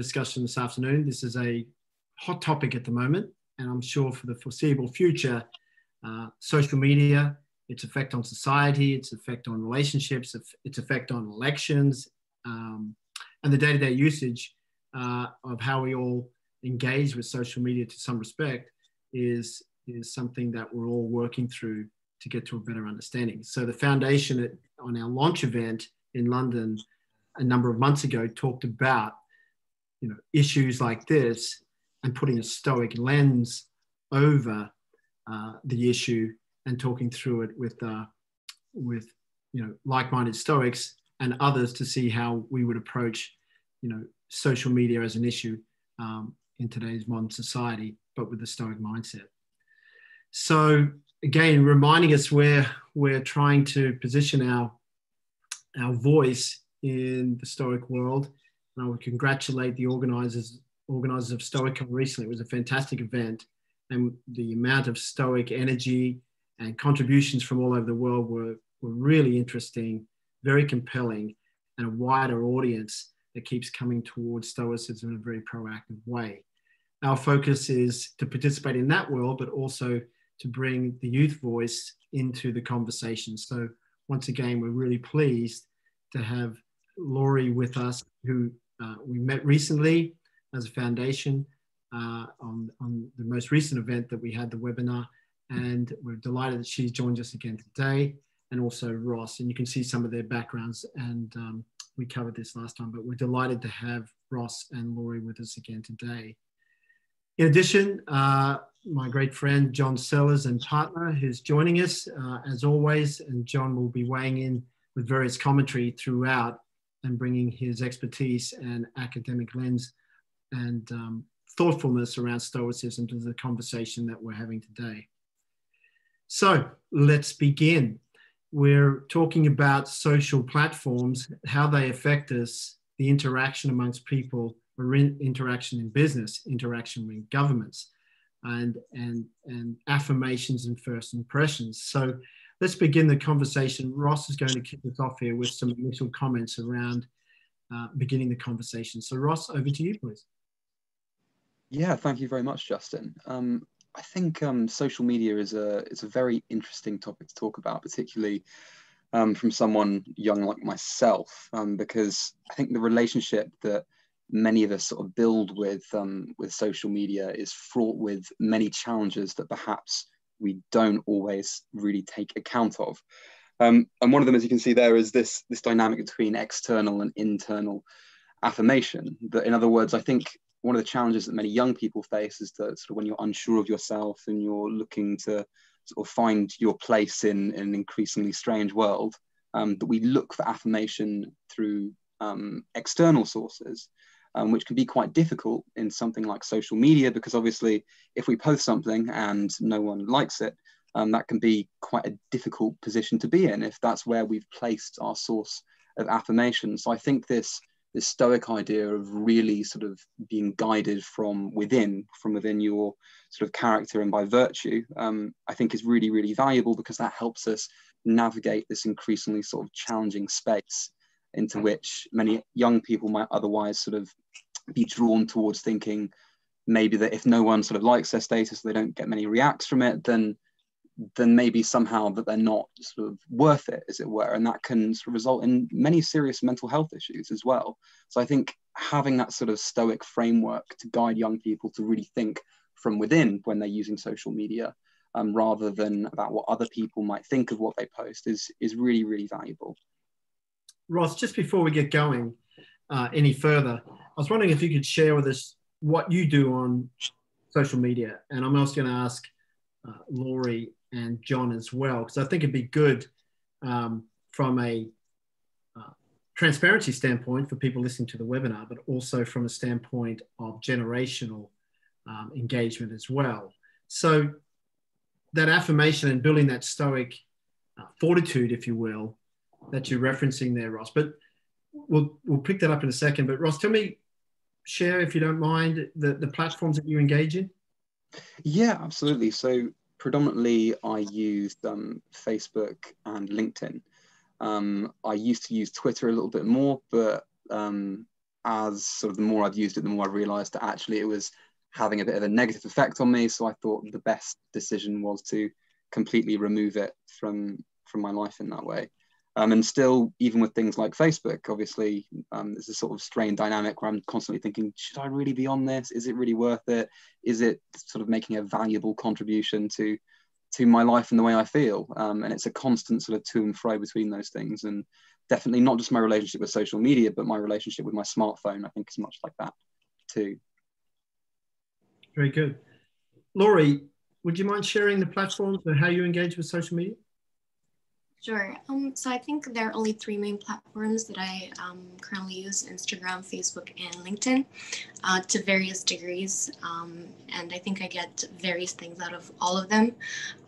discussion this afternoon. This is a hot topic at the moment, and I'm sure for the foreseeable future, uh, social media, its effect on society, its effect on relationships, its effect on elections, um, and the day-to-day usage uh, of how we all engage with social media to some respect is is something that we're all working through to get to a better understanding. So the foundation at, on our launch event in London a number of months ago talked about you know issues like this and putting a stoic lens over uh, the issue and talking through it with uh, with you know like-minded stoics and others to see how we would approach you know social media as an issue um, in today's modern society but with a stoic mindset. So again reminding us where we're trying to position our our voice in the stoic world and i would congratulate the organizers organizers of Stoicon recently it was a fantastic event and the amount of stoic energy and contributions from all over the world were, were really interesting very compelling and a wider audience that keeps coming towards stoicism in a very proactive way our focus is to participate in that world but also to bring the youth voice into the conversation. So once again, we're really pleased to have Laurie with us, who uh, we met recently as a foundation uh, on, on the most recent event that we had, the webinar. And we're delighted that she's joined us again today, and also Ross. And you can see some of their backgrounds, and um, we covered this last time, but we're delighted to have Ross and Laurie with us again today. In addition, uh, my great friend John Sellars and partner who's joining us uh, as always, and John will be weighing in with various commentary throughout and bringing his expertise and academic lens and um, thoughtfulness around Stoicism to the conversation that we're having today. So let's begin. We're talking about social platforms, how they affect us, the interaction amongst people, or in interaction in business, interaction with governments and, and, and affirmations and first impressions. So let's begin the conversation. Ross is going to kick us off here with some initial comments around uh, beginning the conversation. So Ross, over to you, please. Yeah, thank you very much, Justin. Um, I think um, social media is a is a very interesting topic to talk about, particularly um, from someone young like myself, um, because I think the relationship that many of us sort of build with um, with social media is fraught with many challenges that perhaps we don't always really take account of. Um, and one of them, as you can see there, is this this dynamic between external and internal affirmation. That, in other words, I think one of the challenges that many young people face is that sort of when you're unsure of yourself and you're looking to sort of find your place in, in an increasingly strange world, um, that we look for affirmation through um, external sources um, which can be quite difficult in something like social media because obviously if we post something and no one likes it, um, that can be quite a difficult position to be in if that's where we've placed our source of affirmation. So I think this this stoic idea of really sort of being guided from within, from within your sort of character and by virtue, um, I think is really, really valuable because that helps us navigate this increasingly sort of challenging space into which many young people might otherwise sort of be drawn towards thinking maybe that if no one sort of likes their status, they don't get many reacts from it, then then maybe somehow that they're not sort of worth it, as it were, and that can sort of result in many serious mental health issues as well. So I think having that sort of stoic framework to guide young people to really think from within when they're using social media, um, rather than about what other people might think of what they post, is is really really valuable. Ross, just before we get going uh, any further, I was wondering if you could share with us what you do on social media. And I'm also going to ask uh, Laurie and John as well, because I think it'd be good um, from a uh, transparency standpoint for people listening to the webinar, but also from a standpoint of generational um, engagement as well. So that affirmation and building that stoic uh, fortitude, if you will, that you're referencing there, Ross. But we'll we'll pick that up in a second. But Ross, tell me, share if you don't mind the the platforms that you engage in. Yeah, absolutely. So predominantly, I used um, Facebook and LinkedIn. Um, I used to use Twitter a little bit more, but um, as sort of the more I've used it, the more I realized that actually it was having a bit of a negative effect on me. So I thought the best decision was to completely remove it from from my life in that way. Um, and still, even with things like Facebook, obviously, um, there's a sort of strained dynamic where I'm constantly thinking, should I really be on this? Is it really worth it? Is it sort of making a valuable contribution to to my life and the way I feel? Um, and it's a constant sort of to and fro between those things. And definitely not just my relationship with social media, but my relationship with my smartphone, I think is much like that too. Very good. Laurie, would you mind sharing the platforms and how you engage with social media? Sure. Um, so I think there are only three main platforms that I um, currently use Instagram, Facebook, and LinkedIn uh, to various degrees. Um, and I think I get various things out of all of them.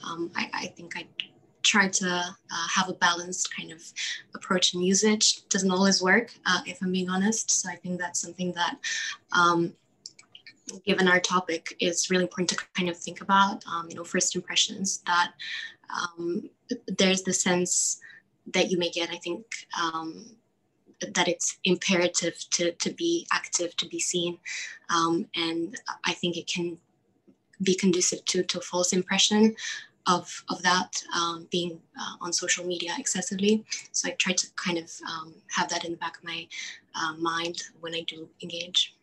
Um, I, I, think I try to uh, have a balanced kind of approach and usage. Doesn't always work, uh, if I'm being honest. So I think that's something that um, given our topic is really important to kind of think about um, you know first impressions that um, there's the sense that you may get i think um, that it's imperative to, to be active to be seen um, and i think it can be conducive to, to a false impression of, of that um, being uh, on social media excessively so i try to kind of um, have that in the back of my uh, mind when i do engage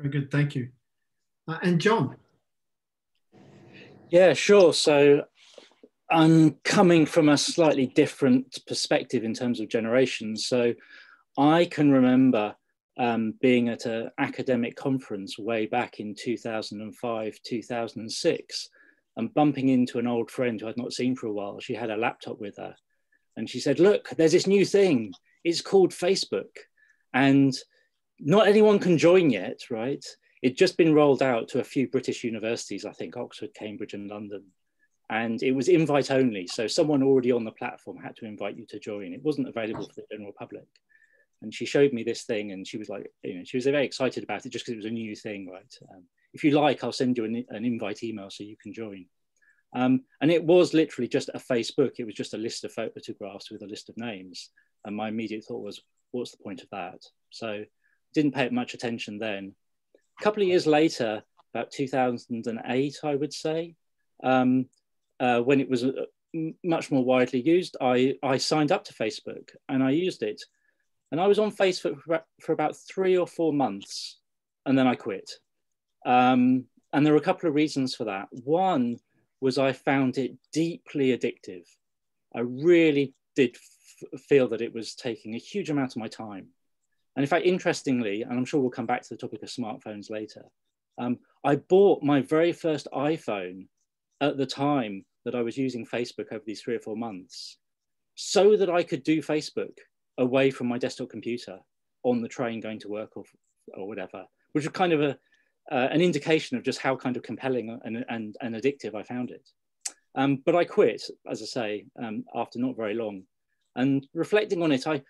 very good, thank you. Uh, and John. Yeah, sure. So I'm coming from a slightly different perspective in terms of generations. So I can remember um, being at an academic conference way back in 2005, 2006, and bumping into an old friend who I'd not seen for a while. She had a laptop with her. And she said, Look, there's this new thing. It's called Facebook. And not anyone can join yet, right? It's just been rolled out to a few British universities, I think Oxford, Cambridge, and London. And it was invite only. So someone already on the platform had to invite you to join. It wasn't available for the general public. And she showed me this thing and she was like, you know, she was very excited about it just because it was a new thing, right? Um, if you like, I'll send you an, an invite email so you can join. Um, and it was literally just a Facebook. It was just a list of photographs with a list of names. And my immediate thought was, what's the point of that? So didn't pay much attention then. A couple of years later, about 2008, I would say, um, uh, when it was uh, much more widely used, I, I signed up to Facebook and I used it. And I was on Facebook for, for about three or four months and then I quit. Um, and there were a couple of reasons for that. One was I found it deeply addictive. I really did feel that it was taking a huge amount of my time. And in fact, interestingly, and I'm sure we'll come back to the topic of smartphones later, um, I bought my very first iPhone at the time that I was using Facebook over these three or four months so that I could do Facebook away from my desktop computer on the train going to work or, or whatever, which was kind of a, uh, an indication of just how kind of compelling and, and, and addictive I found it. Um, but I quit, as I say, um, after not very long. And reflecting on it, I,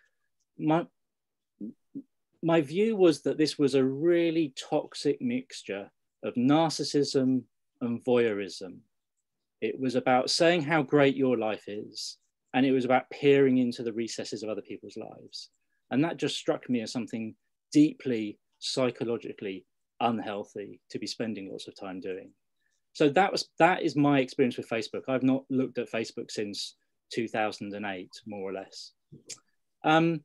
my, my view was that this was a really toxic mixture of narcissism and voyeurism. It was about saying how great your life is, and it was about peering into the recesses of other people's lives. And that just struck me as something deeply psychologically unhealthy to be spending lots of time doing. So that was that is my experience with Facebook. I've not looked at Facebook since 2008, more or less. Um,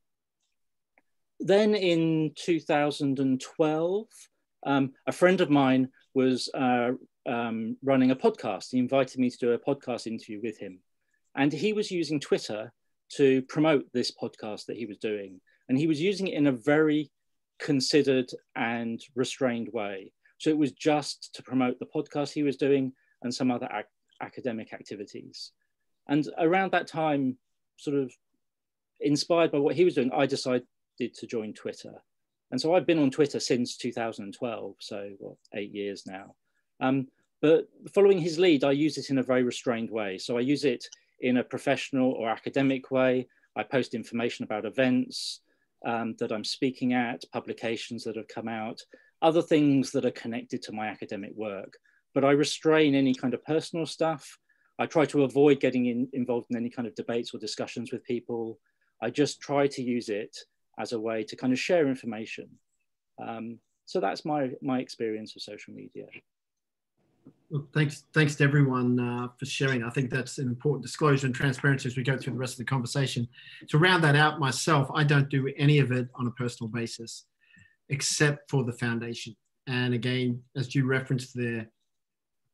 then in 2012, um, a friend of mine was uh, um, running a podcast. He invited me to do a podcast interview with him. And he was using Twitter to promote this podcast that he was doing. And he was using it in a very considered and restrained way. So it was just to promote the podcast he was doing and some other ac academic activities. And around that time, sort of inspired by what he was doing, I decided to join Twitter. And so I've been on Twitter since 2012, so what, eight years now. Um, but following his lead, I use it in a very restrained way. So I use it in a professional or academic way. I post information about events um, that I'm speaking at, publications that have come out, other things that are connected to my academic work. But I restrain any kind of personal stuff. I try to avoid getting in, involved in any kind of debates or discussions with people. I just try to use it as a way to kind of share information. Um, so that's my my experience of social media. Thanks, thanks to everyone uh, for sharing. I think that's an important disclosure and transparency as we go through the rest of the conversation. To round that out myself, I don't do any of it on a personal basis, except for the foundation. And again, as you referenced there,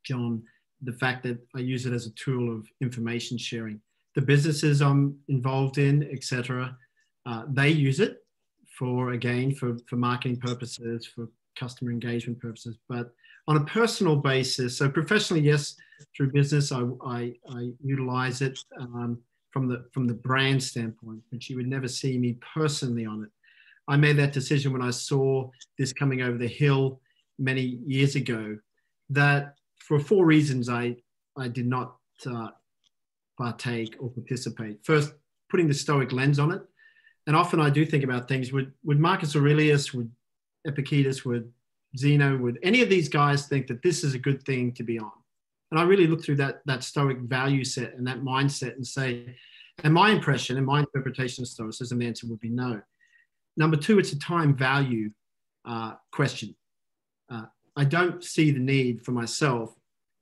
John, the fact that I use it as a tool of information sharing. The businesses I'm involved in, etc., uh, they use it for again for for marketing purposes, for customer engagement purposes. But on a personal basis, so professionally, yes, through business, I I, I utilize it um, from the from the brand standpoint, but you would never see me personally on it. I made that decision when I saw this coming over the hill many years ago. That for four reasons I I did not uh, partake or participate. First, putting the Stoic lens on it, and often I do think about things. Would would Marcus Aurelius, would Epictetus, would Zeno, would any of these guys think that this is a good thing to be on? And I really look through that that Stoic value set and that mindset and say, and my impression and my interpretation of Stoicism, the answer would be no. Number two, it's a time value uh, question. Uh, I don't see the need for myself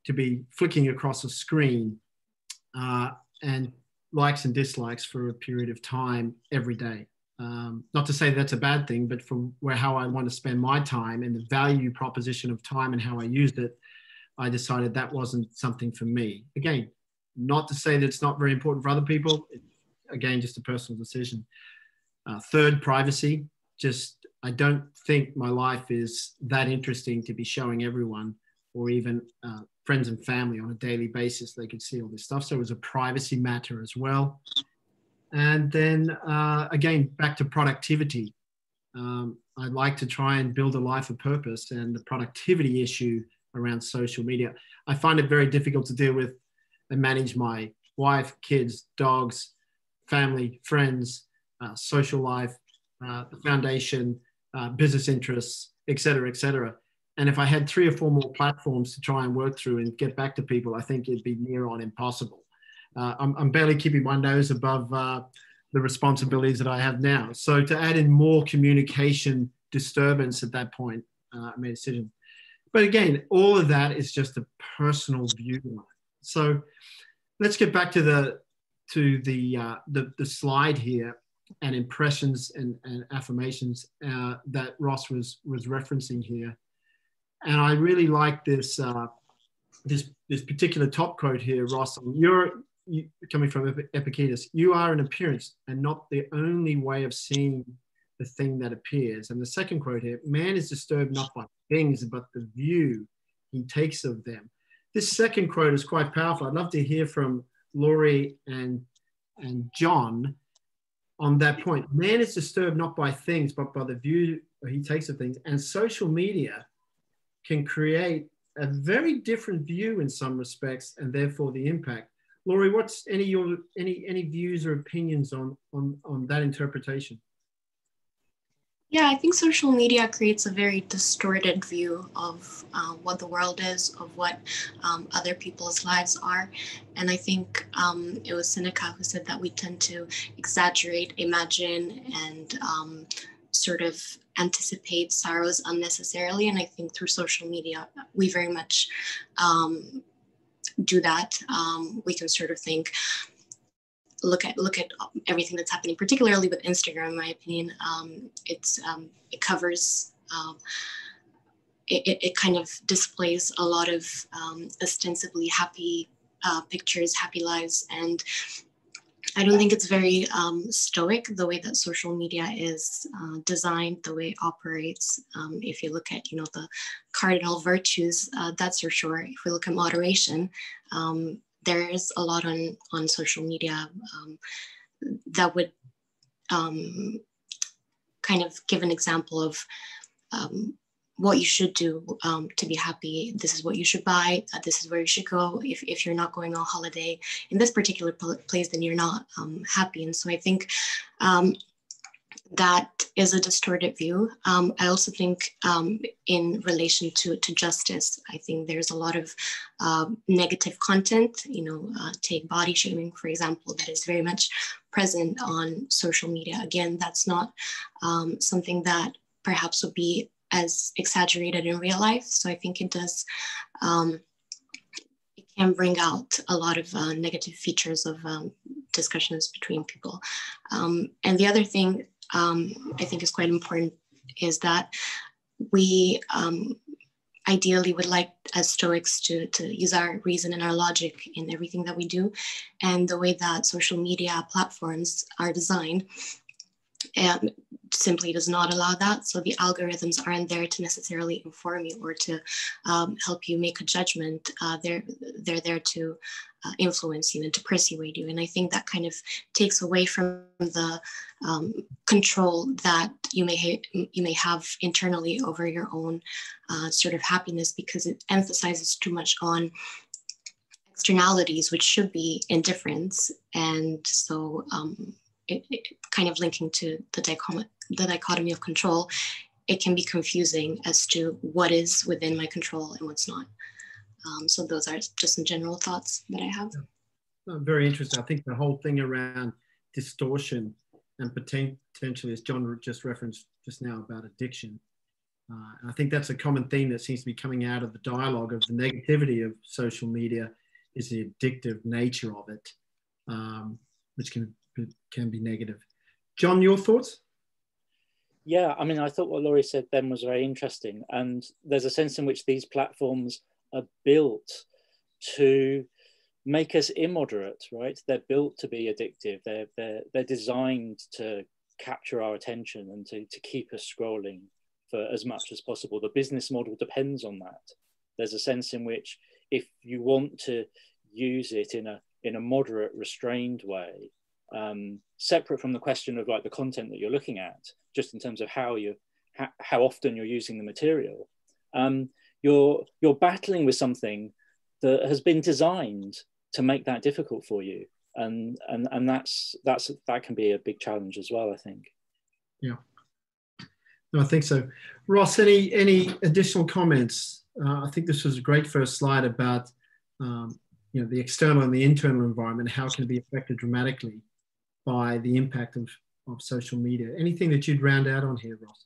to be flicking across a screen uh, and likes and dislikes for a period of time every day. Um, not to say that's a bad thing, but from where how I want to spend my time and the value proposition of time and how I used it, I decided that wasn't something for me. Again, not to say that it's not very important for other people. Again, just a personal decision. Uh, third, privacy. Just I don't think my life is that interesting to be showing everyone or even uh, friends and family on a daily basis. They could see all this stuff. So it was a privacy matter as well. And then uh, again, back to productivity. Um, I'd like to try and build a life of purpose and the productivity issue around social media. I find it very difficult to deal with and manage my wife, kids, dogs, family, friends, uh, social life, uh, the foundation, uh, business interests, et cetera, et cetera. And if I had three or four more platforms to try and work through and get back to people, I think it'd be near on impossible. Uh, I'm, I'm, barely keeping my nose above uh, the responsibilities that I have now. So to add in more communication disturbance at that point, uh, I made a decision. But again, all of that is just a personal view. So let's get back to the to the uh, the, the slide here and impressions and, and affirmations uh, that Ross was was referencing here and I really like this uh, this this particular top quote here, Ross. You're you, coming from Epictetus. You are an appearance, and not the only way of seeing the thing that appears. And the second quote here: Man is disturbed not by things, but the view he takes of them. This second quote is quite powerful. I'd love to hear from Laurie and and John on that point. Man is disturbed not by things, but by the view he takes of things. And social media can create a very different view in some respects and therefore the impact. Laurie, what's any your any any views or opinions on on on that interpretation? Yeah, I think social media creates a very distorted view of uh, what the world is, of what um, other people's lives are. And I think um, it was Seneca who said that we tend to exaggerate, imagine, and um, sort of anticipate sorrows unnecessarily. And I think through social media, we very much um, do that. Um, we can sort of think, look at look at everything that's happening, particularly with Instagram. In my opinion, um, it's um, it covers. Um, it, it, kind of displays a lot of um, ostensibly happy uh, pictures, happy lives, and I don't think it's very um, stoic the way that social media is uh, designed, the way it operates. Um, if you look at, you know, the cardinal virtues, uh, that's for sure. If we look at moderation, um, there is a lot on on social media um, that would um, kind of give an example of um, what you should do um, to be happy. This is what you should buy. Uh, this is where you should go. If, if you're not going on holiday in this particular place, then you're not um, happy. And so I think um, that is a distorted view. Um, I also think, um, in relation to, to justice, I think there's a lot of uh, negative content. You know, uh, take body shaming, for example, that is very much present on social media. Again, that's not um, something that perhaps would be as exaggerated in real life. So I think it does um, can bring out a lot of uh, negative features of um, discussions between people. Um, and the other thing um, I think is quite important is that we um, ideally would like as Stoics to, to use our reason and our logic in everything that we do. And the way that social media platforms are designed and simply does not allow that. So the algorithms aren't there to necessarily inform you or to um, help you make a judgment. Uh, they're they're there to uh, influence you and to persuade you. And I think that kind of takes away from the um, control that you may ha- you may have internally over your own uh, sort of happiness because it emphasizes too much on externalities, which should be indifferents. And so um, it, it kind of linking to the, the dichotomy of control, it can be confusing as to what is within my control and what's not. Um, so those are just some general thoughts that I have. Very interesting. I think the whole thing around distortion and potentially, as John just referenced just now about addiction, uh, I think that's a common theme that seems to be coming out of the dialogue of the negativity of social media is the addictive nature of it, um, which can can be negative. John, your thoughts? Yeah, I mean, I thought what Laurie said then was very interesting. And there's a sense in which these platforms are built to make us immoderate, right? They're built to be addictive. They're, they're, they're designed to capture our attention and to, to keep us scrolling for as much as possible. The business model depends on that. There's a sense in which if you want to use it in a, in a moderate, restrained way, um, separate from the question of like the content that you're looking at, just in terms of how you how, how often you're using the material. Um, you're you're battling with something that has been designed to make that difficult for you, and and and that's that's that can be a big challenge as well. I think. Yeah. No, I think so. Ross, any any additional comments? Uh, I think this was a great first slide about um, you know the external and the internal environment. How can it be affected dramatically? By the impact of, of social media. Anything that you'd round out on here, Ross?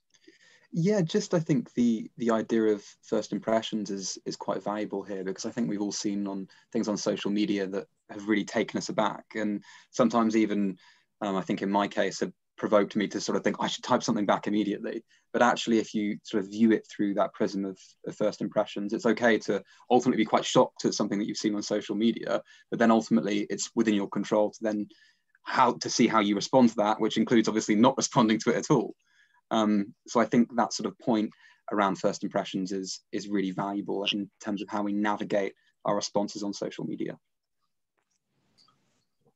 Yeah, just I think the the idea of first impressions is is quite valuable here because I think we've all seen on things on social media that have really taken us aback, and sometimes even um, I think in my case have provoked me to sort of think I should type something back immediately. But actually, if you sort of view it through that prism of, of first impressions, it's okay to ultimately be quite shocked at something that you've seen on social media, but then ultimately it's within your control to then how to see how you respond to that, which includes obviously not responding to it at all. Um, so I think that sort of point around first impressions is is really valuable in terms of how we navigate our responses on social media.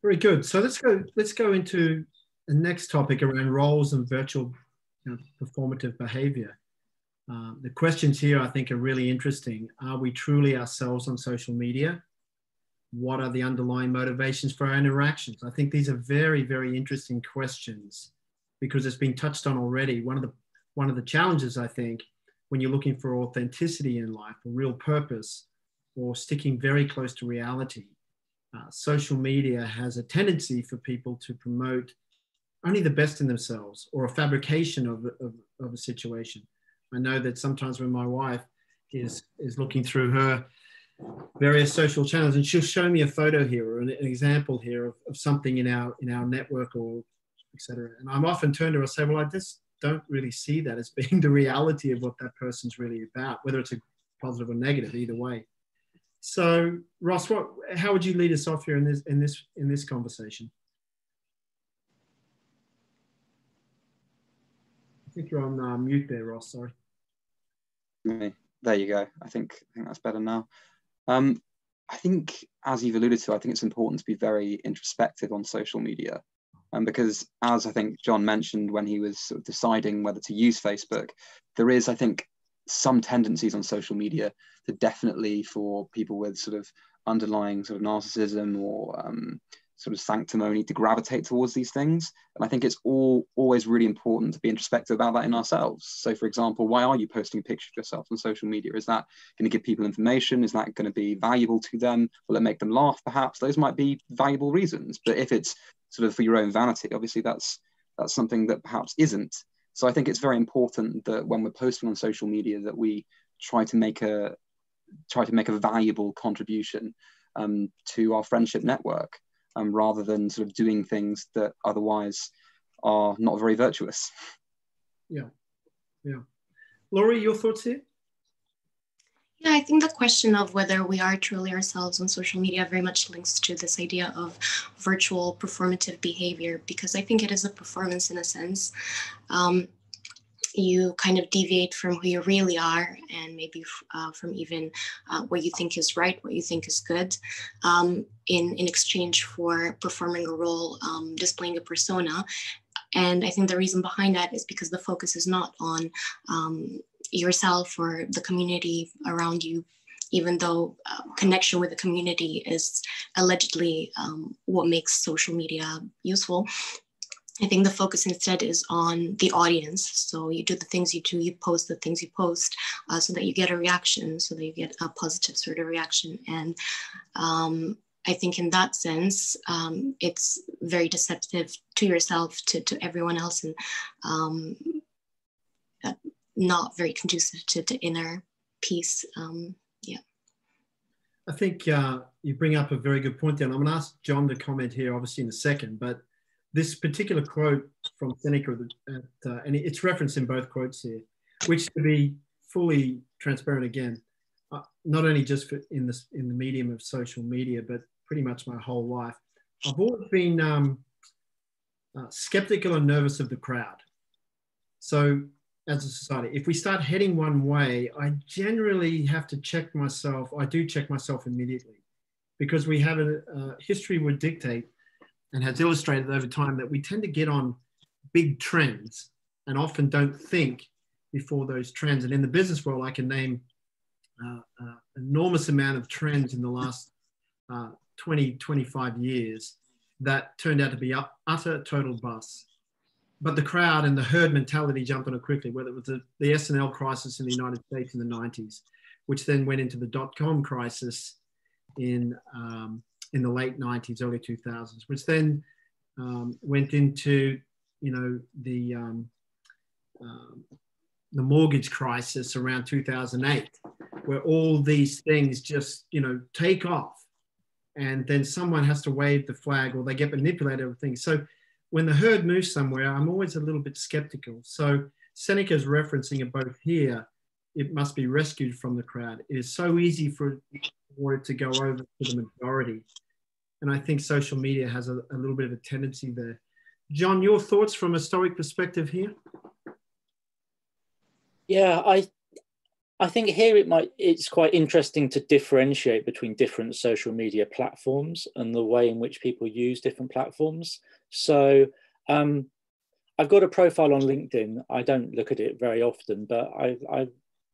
Very good. So let's go let's go into the next topic around roles and virtual you know, performative behavior. Uh, the questions here I think are really interesting. Are we truly ourselves on social media? What are the underlying motivations for our interactions? I think these are very, very interesting questions because it's been touched on already. One of the one of the challenges I think when you're looking for authenticity in life, a real purpose, or sticking very close to reality, uh, social media has a tendency for people to promote only the best in themselves or a fabrication of, of, of a situation. I know that sometimes when my wife is is looking through her various social channels. And she'll show me a photo here or an, an example here of, of, something in our in our network or etc and i'm often turned to her and say well i just don't really see that as being the reality of what that person's really about whether it's a positive or negative either way. So ross what how would you lead us off here in this in this in this conversation? I think you're on uh, mute there ross sorry. Me. there you go. I think i think that's better now um, I think, as you've alluded to, I think it's important to be very introspective on social media. Um, because, as I think John mentioned when he was sort of deciding whether to use Facebook, there is, I think, some tendencies on social media to definitely for people with sort of underlying sort of narcissism or um, sort of sanctimony to gravitate towards these things. And I think it's all always really important to be introspective about that in ourselves. So, for example, why are you posting a picture of yourself on social media? Is that going to give people information? Is that going to be valuable to them? Will it make them laugh? Perhaps those might be valuable reasons. But if it's sort of for your own vanity, obviously that's that's something that perhaps isn't. So I think it's very important that when we're posting on social media that we try to make a try to make a valuable contribution um, to our friendship network um, rather than sort of doing things that otherwise are not very virtuous. Yeah, yeah. Laurie, your thoughts here? Yeah, I think the question of whether we are truly ourselves on social media very much links to this idea of virtual performative behavior because I think it is a performance in a sense. Um, you kind of deviate from who you really are and maybe uh, from even uh, what you think is right, what you think is good, um, in, in exchange for performing a role, um, displaying a persona. And I think the reason behind that is because the focus is not on um, yourself or the community around you even though uh, connection with the community is allegedly um, what makes social media useful I think the focus instead is on the audience. So you do the things you do, you post the things you post, uh, so that you get a reaction, so that you get a positive sort of reaction. And um, I think in that sense, um, it's very deceptive to yourself, to, to everyone else, and um, uh, not very conducive to, to inner peace. Um, yeah. I think uh, you bring up a very good point there. And I'm going to ask John to comment here, obviously, in a second. But this particular quote from Seneca, at, uh, and it's referenced in both quotes here, which to be fully transparent again, uh, not only just in the in the medium of social media, but pretty much my whole life, I've always been um, uh, skeptical and nervous of the crowd. So as a society, if we start heading one way, I generally have to check myself. I do check myself immediately because we have a uh, history would dictate and has illustrated over time that we tend to get on big trends and often don't think before those trends. And in the business world, I can name uh, uh, enormous amount of trends in the last uh, 20, 25 years that turned out to be utter total bust. But the crowd and the herd mentality jumped on it quickly, whether it was the, the S&L crisis in the United States in the 90s, which then went into the dot-com crisis in um, in the late 90s, early 2000s, which then um, went into, you know, the, um, um, the mortgage crisis around 2008, where all these things just, you know, take off. And then someone has to wave the flag or they get manipulated with things. So when the herd moves somewhere, I'm always a little bit skeptical. So Seneca's referencing it both here. It must be rescued from the crowd. It is so easy for it to go over to the majority. And I think social media has a, a little bit of a tendency there. John, your thoughts from a Stoic perspective here? Yeah, I I think here it might it's quite interesting to differentiate between different social media platforms and the way in which people use different platforms. So um, I've got a profile on LinkedIn. I don't look at it very often, but I, I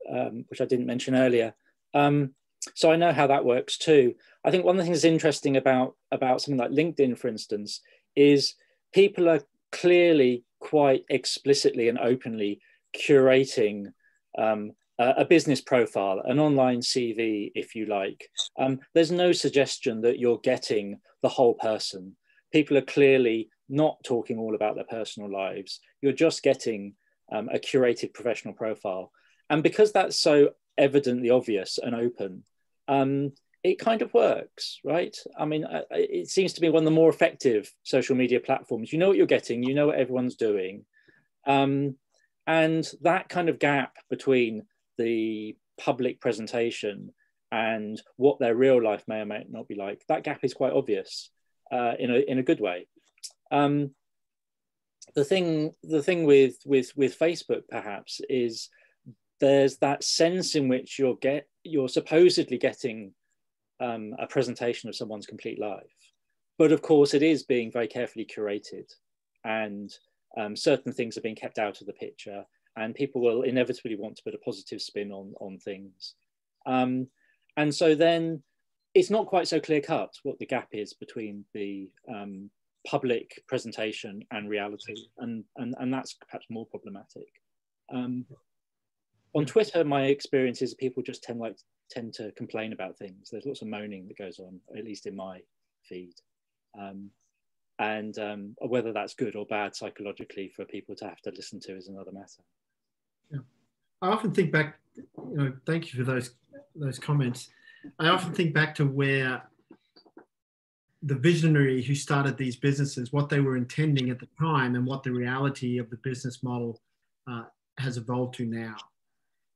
um, which I didn't mention earlier. Um, so I know how that works too. I think one of the things that's interesting about about something like LinkedIn, for instance, is people are clearly quite explicitly and openly curating um, a, a, business profile, an online CV, if you like. Um, there's no suggestion that you're getting the whole person. People are clearly not talking all about their personal lives. You're just getting um, a curated professional profile. And because that's so evidently obvious and open, um, it kind of works, right? I mean, it seems to be one of the more effective social media platforms. You know what you're getting, you know what everyone's doing. Um, and that kind of gap between the public presentation and what their real life may or may not be like, that gap is quite obvious uh, in, a, in a good way. Um, the thing, the thing with, with, with Facebook perhaps is there's that sense in which you're get you're supposedly getting um, a presentation of someone's complete life, but of course it is being very carefully curated, and um, certain things are being kept out of the picture, and people will inevitably want to put a positive spin on on things, um, and so then it's not quite so clear cut what the gap is between the um, public presentation and reality, and, and, and that's perhaps more problematic. On Twitter, my experience is people just tend like tend to complain about things. There's lots of moaning that goes on, at least in my feed. Um, and um, whether that's good or bad psychologically for people to have to listen to is another matter. Yeah. I often think back, you know, thank you for those those comments. I often think back to where the visionary who started these businesses, what they were intending at the time, and what the reality of the business model uh, has evolved to now.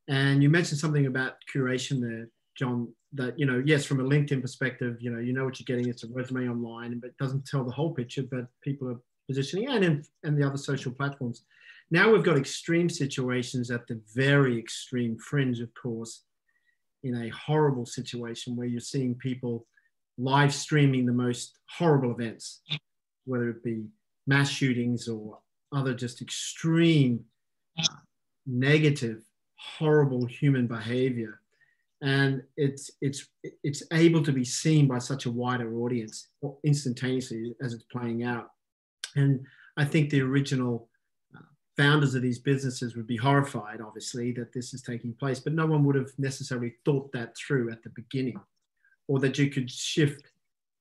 And you mentioned something about curation there, John. That you know, yes, from a LinkedIn perspective, you know, you know what you're getting. It's a resume online, but it doesn't tell the whole picture. But people are positioning, and in, and the other social platforms. Now we've got extreme situations at the very extreme fringe, of course, in a horrible situation where you're seeing people live streaming the most horrible events, whether it be mass shootings or other just extreme negative, horrible human behavior. And it's it's it's able to be seen by such a wider audience instantaneously as it's playing out. And I think the original founders of these businesses would be horrified, obviously, that this is taking place, but no one would have necessarily thought that through at the beginning, or that you could shift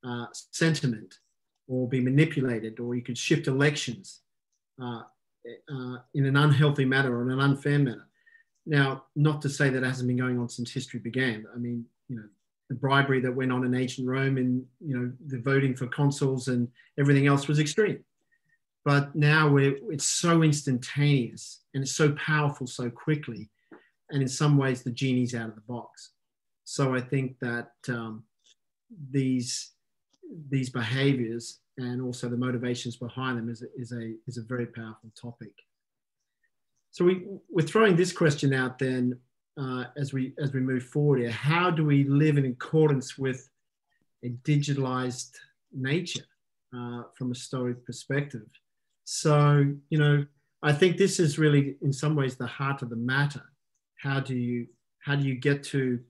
uh, sentiment or be manipulated, or you could shift elections uh, uh, in an unhealthy manner or in an unfair manner. Now, not to say that it hasn't been going on since history began. I mean, you know, the bribery that went on in ancient Rome and, you know, the voting for consuls and everything else was extreme. But now we're, it's so instantaneous and it's so powerful so quickly and in some ways the genie's out of the box. So i think that um, these these behaviors and also the motivations behind them is, is a is a very powerful topic so we we're throwing this question out then uh, as we as we move forward here how do we live in accordance with a digitalized nature uh, from a stoic perspective so, you know, I think this is really, in some ways, the heart of the matter. How do you how do you get to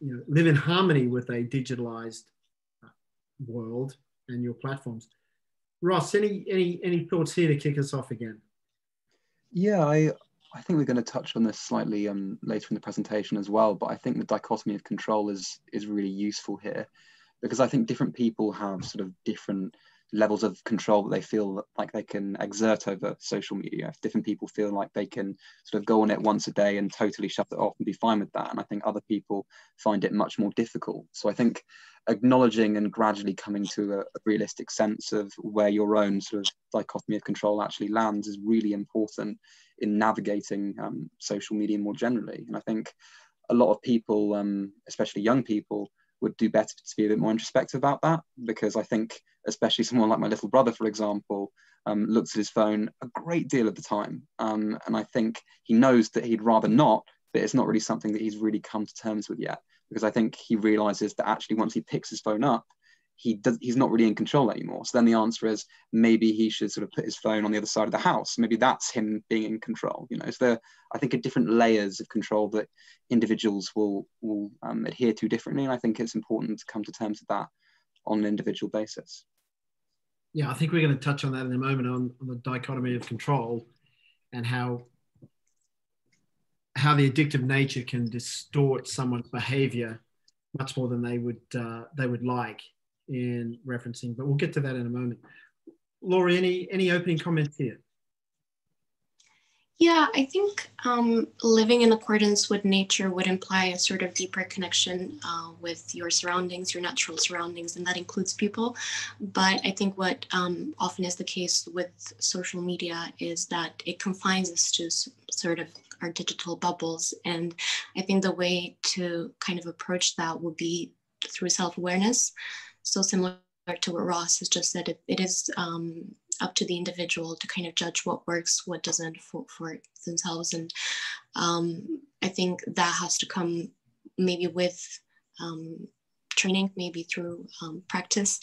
you know live in harmony with a digitalized uh, world and your platforms? Ross, any any any thoughts here to kick us off again? Yeah, I I think we're going to touch on this slightly um, later in the presentation as well. But I think the dichotomy of control is is really useful here because I think different people have sort of different levels of control that they feel like they can exert over social media. If different people feel like they can sort of go on it once a day and totally shut it off and be fine with that. And I think other people find it much more difficult. So I think acknowledging and gradually coming to a, a realistic sense of where your own sort of dichotomy of control actually lands is really important in navigating um, social media more generally. And I think a lot of people, um, especially young people, would do better to be a bit more introspective about that because I think, especially someone like my little brother, for example, um, looks at his phone a great deal of the time. Um, and I think he knows that he'd rather not, but it's not really something that he's really come to terms with yet. Because I think he realizes that actually once he picks his phone up, he does he's not really in control anymore. So then the answer is maybe he should sort of put his phone on the other side of the house. Maybe that's him being in control you know? So there i think are different layers of control that individuals will will um, adhere to differently. And i think it's important to come to terms with that on an individual basis yeah i think we're going to touch on that in a moment on, on the dichotomy of control and how how the addictive nature can distort someone's behavior much more than they would uh, they would like in referencing, but we'll get to that in a moment. Laurie, any, any opening comments here? Yeah, I think um, living in accordance with nature would imply a sort of deeper connection uh, with your surroundings, your natural surroundings, and that includes people. But I think what um, often is the case with social media is that it confines us to sort of our digital bubbles. And I think the way to kind of approach that would be through self awareness so similar to what Ross has just said, it, it is um, up to the individual to kind of judge what works, what doesn't for, for themselves. And um, I think that has to come maybe with um, training, maybe through um, practice.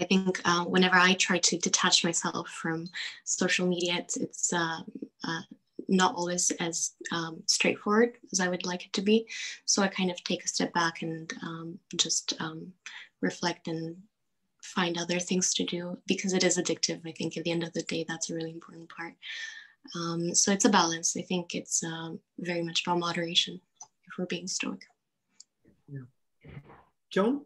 I think uh, whenever I try to detach myself from social media, it's, it's uh, uh, not always as um, straightforward as I would like it to be. So I kind of take a step back and um, just um, reflect and find other things to do because it is addictive. I think at the end of the day, that's a really important part. Um, so it's a balance. I think it's um, very much about moderation if we're being stoic. Yeah. John?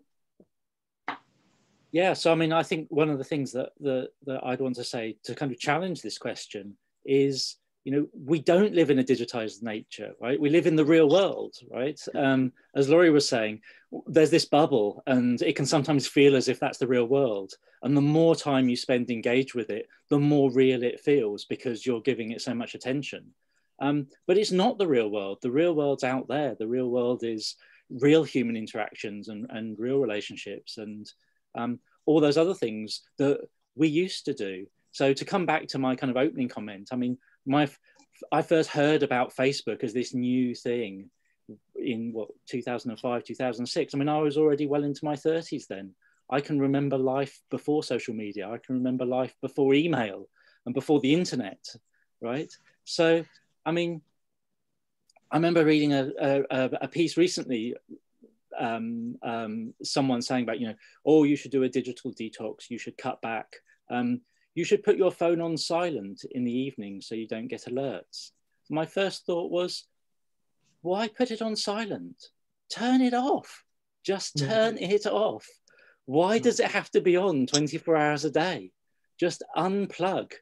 Yeah, so I mean, I think one of the things that, that, that I'd want to say to kind of challenge this question is you know, we don't live in a digitized nature, right? We live in the real world, right? Um, as Laurie was saying, there's this bubble and it can sometimes feel as if that's the real world. And the more time you spend engaged with it, the more real it feels because you're giving it so much attention. Um, but it's not the real world. The real world's out there. The real world is real human interactions and, and real relationships and um, all those other things that we used to do. So to come back to my kind of opening comment, I mean, my I first heard about Facebook as this new thing in what 2005 2006 i mean i was already well into my 30s then. I can remember life before social media. I can remember life before email and before the internet right? So i mean i remember reading a, a, a piece recently um, um, someone saying about you know oh you should do a digital detox. You should cut back. Um, you should put your phone on silent in the evening so you don't get alerts. My first thought was, why put it on silent? Turn it off. Just turn it off. Why does it have to be on 24 hours a day? Just unplug.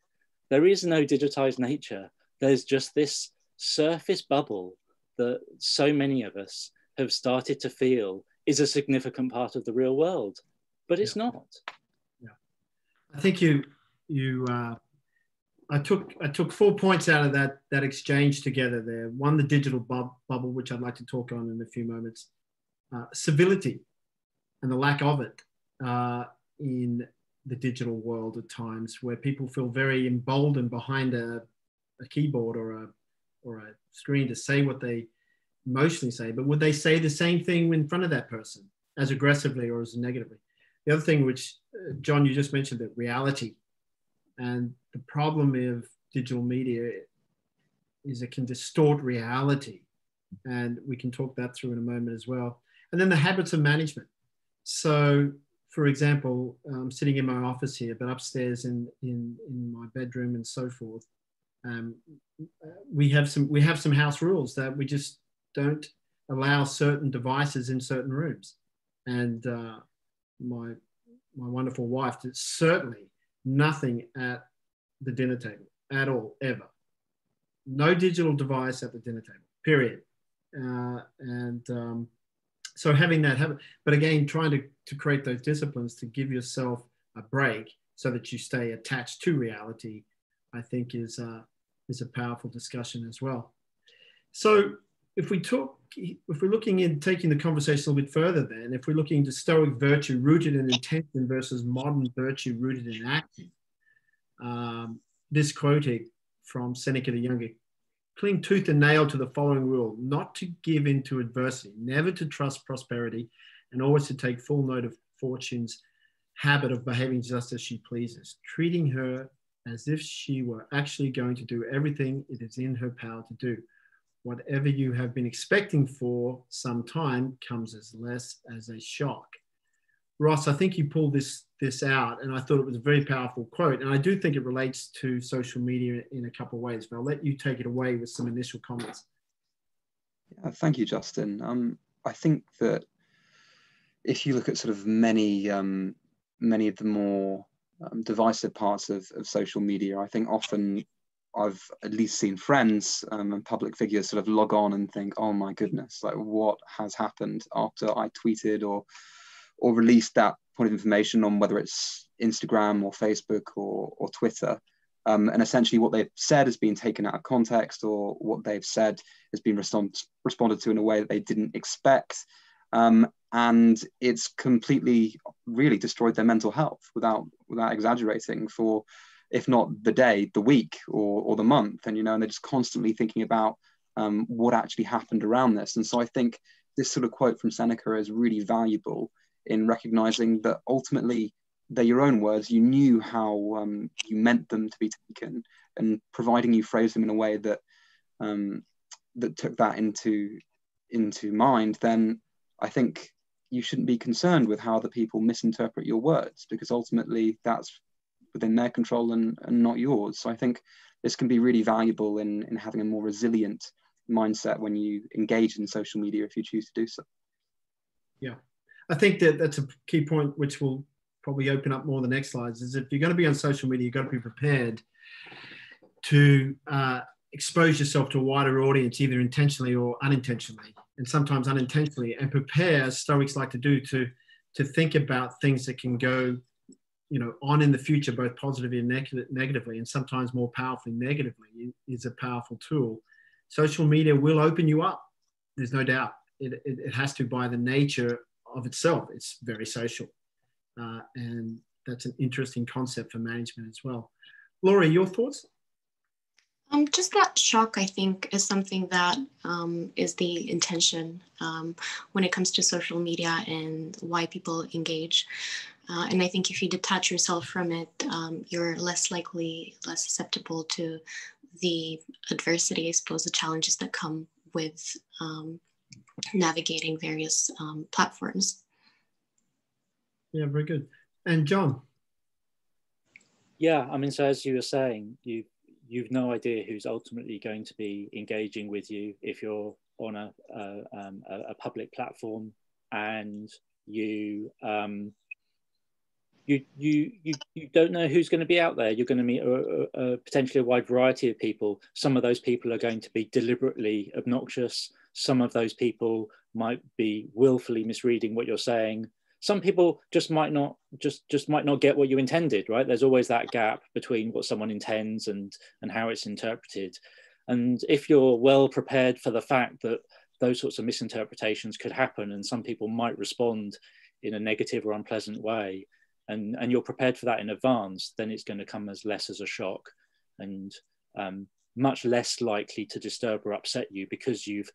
There is no digitized nature. There's just this surface bubble that so many of us have started to feel is a significant part of the real world, but it's yeah. not. Yeah. I think you you uh, I took I took four points out of that that exchange together there. One, the digital bub- bubble, which I'd like to talk on in a few moments. Uh, civility and the lack of it uh, in the digital world at times, where people feel very emboldened behind a, a keyboard or a or a screen to say what they emotionally say, but would they say the same thing in front of that person as aggressively or as negatively? The other thing, which uh, John, you just mentioned, that reality and the problem of digital media is it can distort reality. And we can talk that through in a moment as well. And then the habits of management. So, for example, I'm sitting in my office here, but upstairs in, in, in my bedroom and so forth, um, we have some we have some house rules that we just don't allow certain devices in certain rooms. And uh, my my wonderful wife certainly nothing at the dinner table at all, ever. No digital device at the dinner table, period. Uh, and um, so having that habit, but again, trying to, to create those disciplines to give yourself a break so that you stay attached to reality, I think is, uh, is a powerful discussion as well. So if we talk, if we're looking in taking the conversation a little bit further, then if we're looking into stoic virtue rooted in intention versus modern virtue rooted in action, um, this quoting from Seneca the Younger cling tooth and nail to the following rule not to give in to adversity, never to trust prosperity, and always to take full note of fortune's habit of behaving just as she pleases, treating her as if she were actually going to do everything it is in her power to do whatever you have been expecting for some time comes as less as a shock. Ross, I think you pulled this this out, and I thought it was a very powerful quote, and I do think it relates to social media in a couple of ways. But I'll let you take it away with some initial comments. Yeah, thank you, Justin. Um, I think that if you look at sort of many um, many of the more um, divisive parts of, of social media, I think often I've at least seen friends um, and public figures sort of log on and think, oh my goodness, like what has happened after I tweeted or or released that point of information on whether it's Instagram or Facebook or, or Twitter. Um, and essentially what they've said has been taken out of context or what they've said has been respond, responded to in a way that they didn't expect. Um, and it's completely really destroyed their mental health without without exaggerating for if not the day, the week, or, or the month. And, you know, and they're just constantly thinking about um, what actually happened around this. And so I think this sort of quote from Seneca is really valuable in recognizing that ultimately they're your own words. You knew how um, you meant them to be taken, and providing you phrase them in a way that um, that took that into into mind, then I think you shouldn't be concerned with how the people misinterpret your words because ultimately that's within their control and, and not yours. So I think this can be really valuable in, in having a more resilient mindset when you engage in social media if you choose to do so. Yeah, I think that that's a key point which will probably open up more the next slides is if you're going to be on social media, you've got to be prepared to uh, expose yourself to a wider audience, either intentionally or unintentionally, and sometimes unintentionally, and prepare, as Stoics like to do, to to think about things that can go, you know, on in the future, both positively and neg- negatively, and sometimes more powerfully negatively, is a powerful tool. Social media will open you up. There's no doubt. It, it, it has to by the nature of itself. It's very social, uh, and that's an interesting concept for management as well. Laurie, your thoughts? Um, just that shock, I think, is something that um, is the intention um, when it comes to social media and why people engage. Uh, and I think if you detach yourself from it, um, you're less likely, less susceptible to the adversity, I suppose, the challenges that come with um, navigating various um, platforms. Yeah, very good. And John? Yeah, I mean, so as you were saying, you you've no idea who's ultimately going to be engaging with you if you're on a, a, um, a public platform and you, um, you, you, you, you don't know who's going to be out there. You're going to meet a, a, potentially a wide variety of people. Some of those people are going to be deliberately obnoxious. Some of those people might be willfully misreading what you're saying some people just might not just just might not get what you intended right there's always that gap between what someone intends and and how it's interpreted and if you're well prepared for the fact that those sorts of misinterpretations could happen and some people might respond in a negative or unpleasant way and and you're prepared for that in advance then it's going to come as less as a shock and um, much less likely to disturb or upset you because you've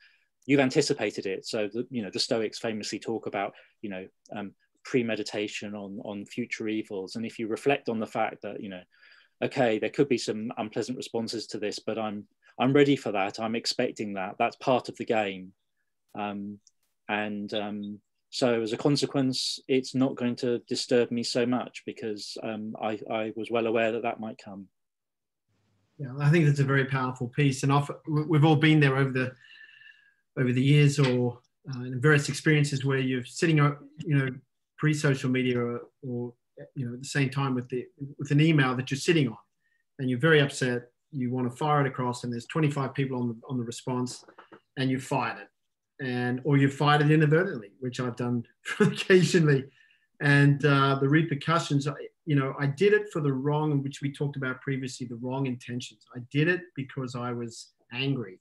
you've anticipated it. So the, you know the Stoics famously talk about you know um, premeditation on on future evils, and if you reflect on the fact that you know, okay, there could be some unpleasant responses to this, but I'm I'm ready for that. I'm expecting that. That's part of the game, um, and um, so as a consequence, it's not going to disturb me so much because um, I, I was well aware that that might come. Yeah, I think that's a very powerful piece, and often, we've all been there over the over the years or uh, in various experiences where you're sitting, you know, pre-social media or, or, you know, at the same time with the with an email that you're sitting on, and you're very upset. You want to fire it across, and there's 25 people on the on the response, and you fired it, and or you fight it inadvertently, which I've done occasionally, and uh, the repercussions. You know, I did it for the wrong, which we talked about previously, the wrong intentions. I did it because I was angry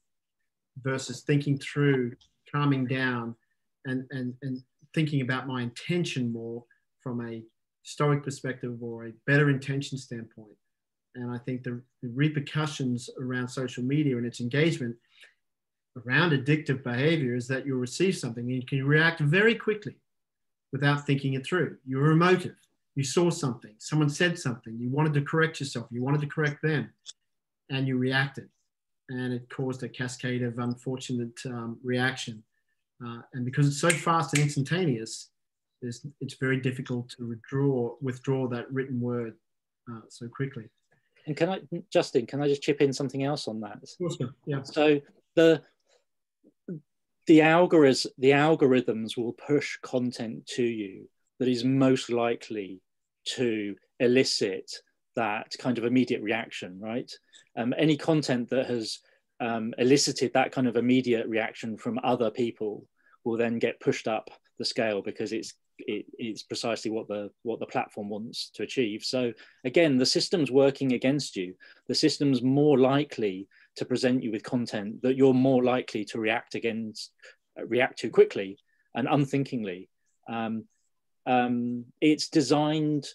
versus thinking through, calming down, and, and, and thinking about my intention more from a stoic perspective or a better intention standpoint. And I think the, the repercussions around social media and its engagement around addictive behavior is that you'll receive something and you can react very quickly without thinking it through. You're emotive. You saw something, someone said something, you wanted to correct yourself, you wanted to correct them, and you reacted and it caused a cascade of unfortunate um, reaction. Uh, and because it's so fast and instantaneous, it's very difficult to withdraw withdraw that written word uh, so quickly. And can I, Justin, can I just chip in something else on that? Of course, yeah. So the the algorithms the algorithms will push content to you that is most likely to elicit that kind of immediate reaction, right? Um, any content that has um, elicited that kind of immediate reaction from other people will then get pushed up the scale because it's it, it's precisely what the what the platform wants to achieve. So again, the system's working against you. The system's more likely to present you with content that you're more likely to react against, react to quickly and unthinkingly. Um, um, it's designed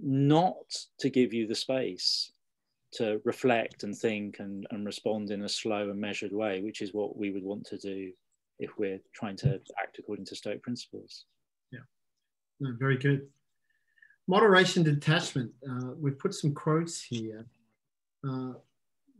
not to give you the space to reflect and think and, and respond in a slow and measured way, which is what we would want to do if we're trying to act according to Stoic principles. Yeah, no, very good. Moderation detachment. Uh, we've put some quotes here. Uh,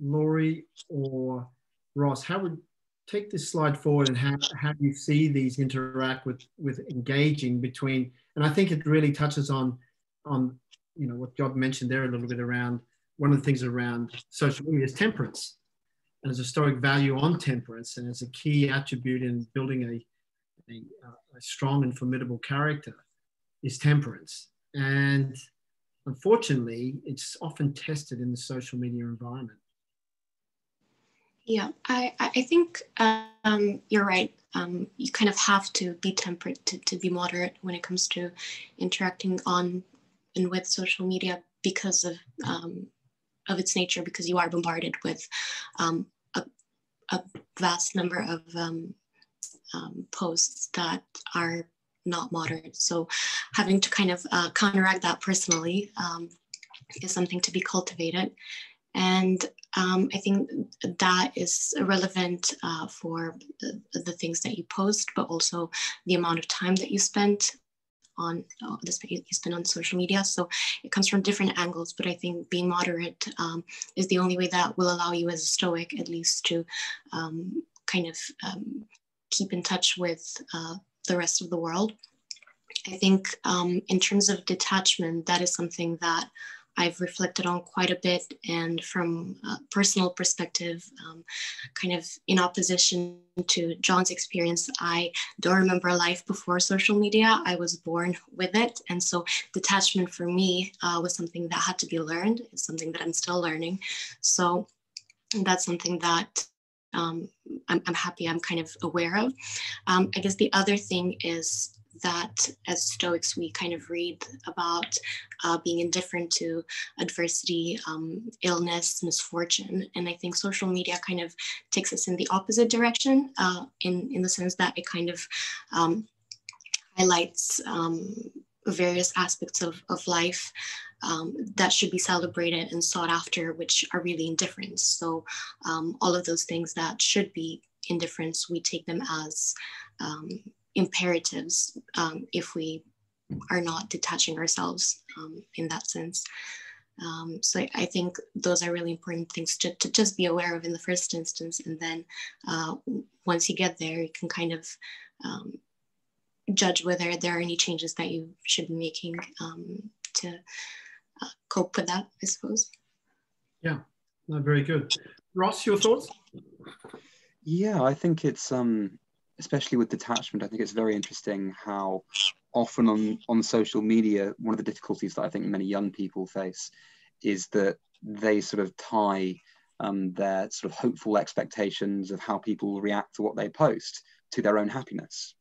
Laurie or Ross, how would take this slide forward and how, how you see these interact with with engaging between and I think it really touches on on you know what John mentioned there a little bit around one of the things around social media is temperance and there's a stoic value on temperance and as a key attribute in building a, a, a strong and formidable character is temperance. And unfortunately it's often tested in the social media environment yeah, I, I think um, you're right. Um, you kind of have to be temperate to, to be moderate when it comes to interacting on and with social media because of um, of its nature, because you are bombarded with um, a, a, vast number of um, um, posts that are not moderate. So having to kind of uh, counteract that personally is something to be cultivated. And um, I think that is relevant uh, for the, the, things that you post, but also the amount of time that you spent on uh, this you spend on social media. So it comes from different angles, but I think being moderate um, is the only way that will allow you as a Stoic, at least, to um, kind of um, keep in touch with uh, the rest of the world. I think um, in terms of detachment, that is something that I've reflected on quite a bit. And from a personal perspective, um, kind of in opposition to John's experience, I don't remember a life before social media. I was born with it. And so detachment for me uh, was something that had to be learned. It's something that I'm still learning. So that's something that um, I'm, I'm, happy I'm kind of aware of. Um, I guess the other thing is that as Stoics we kind of read about uh, being indifferent to adversity, um, illness, misfortune. And I think social media kind of takes us in the opposite direction uh, in, in the sense that it kind of um, highlights um, various aspects of, of life um, that should be celebrated and sought after, which are really indifferents. So um, all of those things that should be indifferents, we take them as um, imperatives um, if we are not detaching ourselves um, in that sense. Um, so I think those are really important things to, to just be aware of in the first instance. And then uh, once you get there, you can kind of um, judge whether there are any changes that you should be making um, to uh, cope with that, I suppose. Yeah, no, very good. Ross, your thoughts? Yeah, I think it's um especially with detachment, I think it's very interesting how often on, on social media, one of the difficulties that I think many young people face is that they sort of tie um, their sort of hopeful expectations of how people will react to what they post to their own happiness.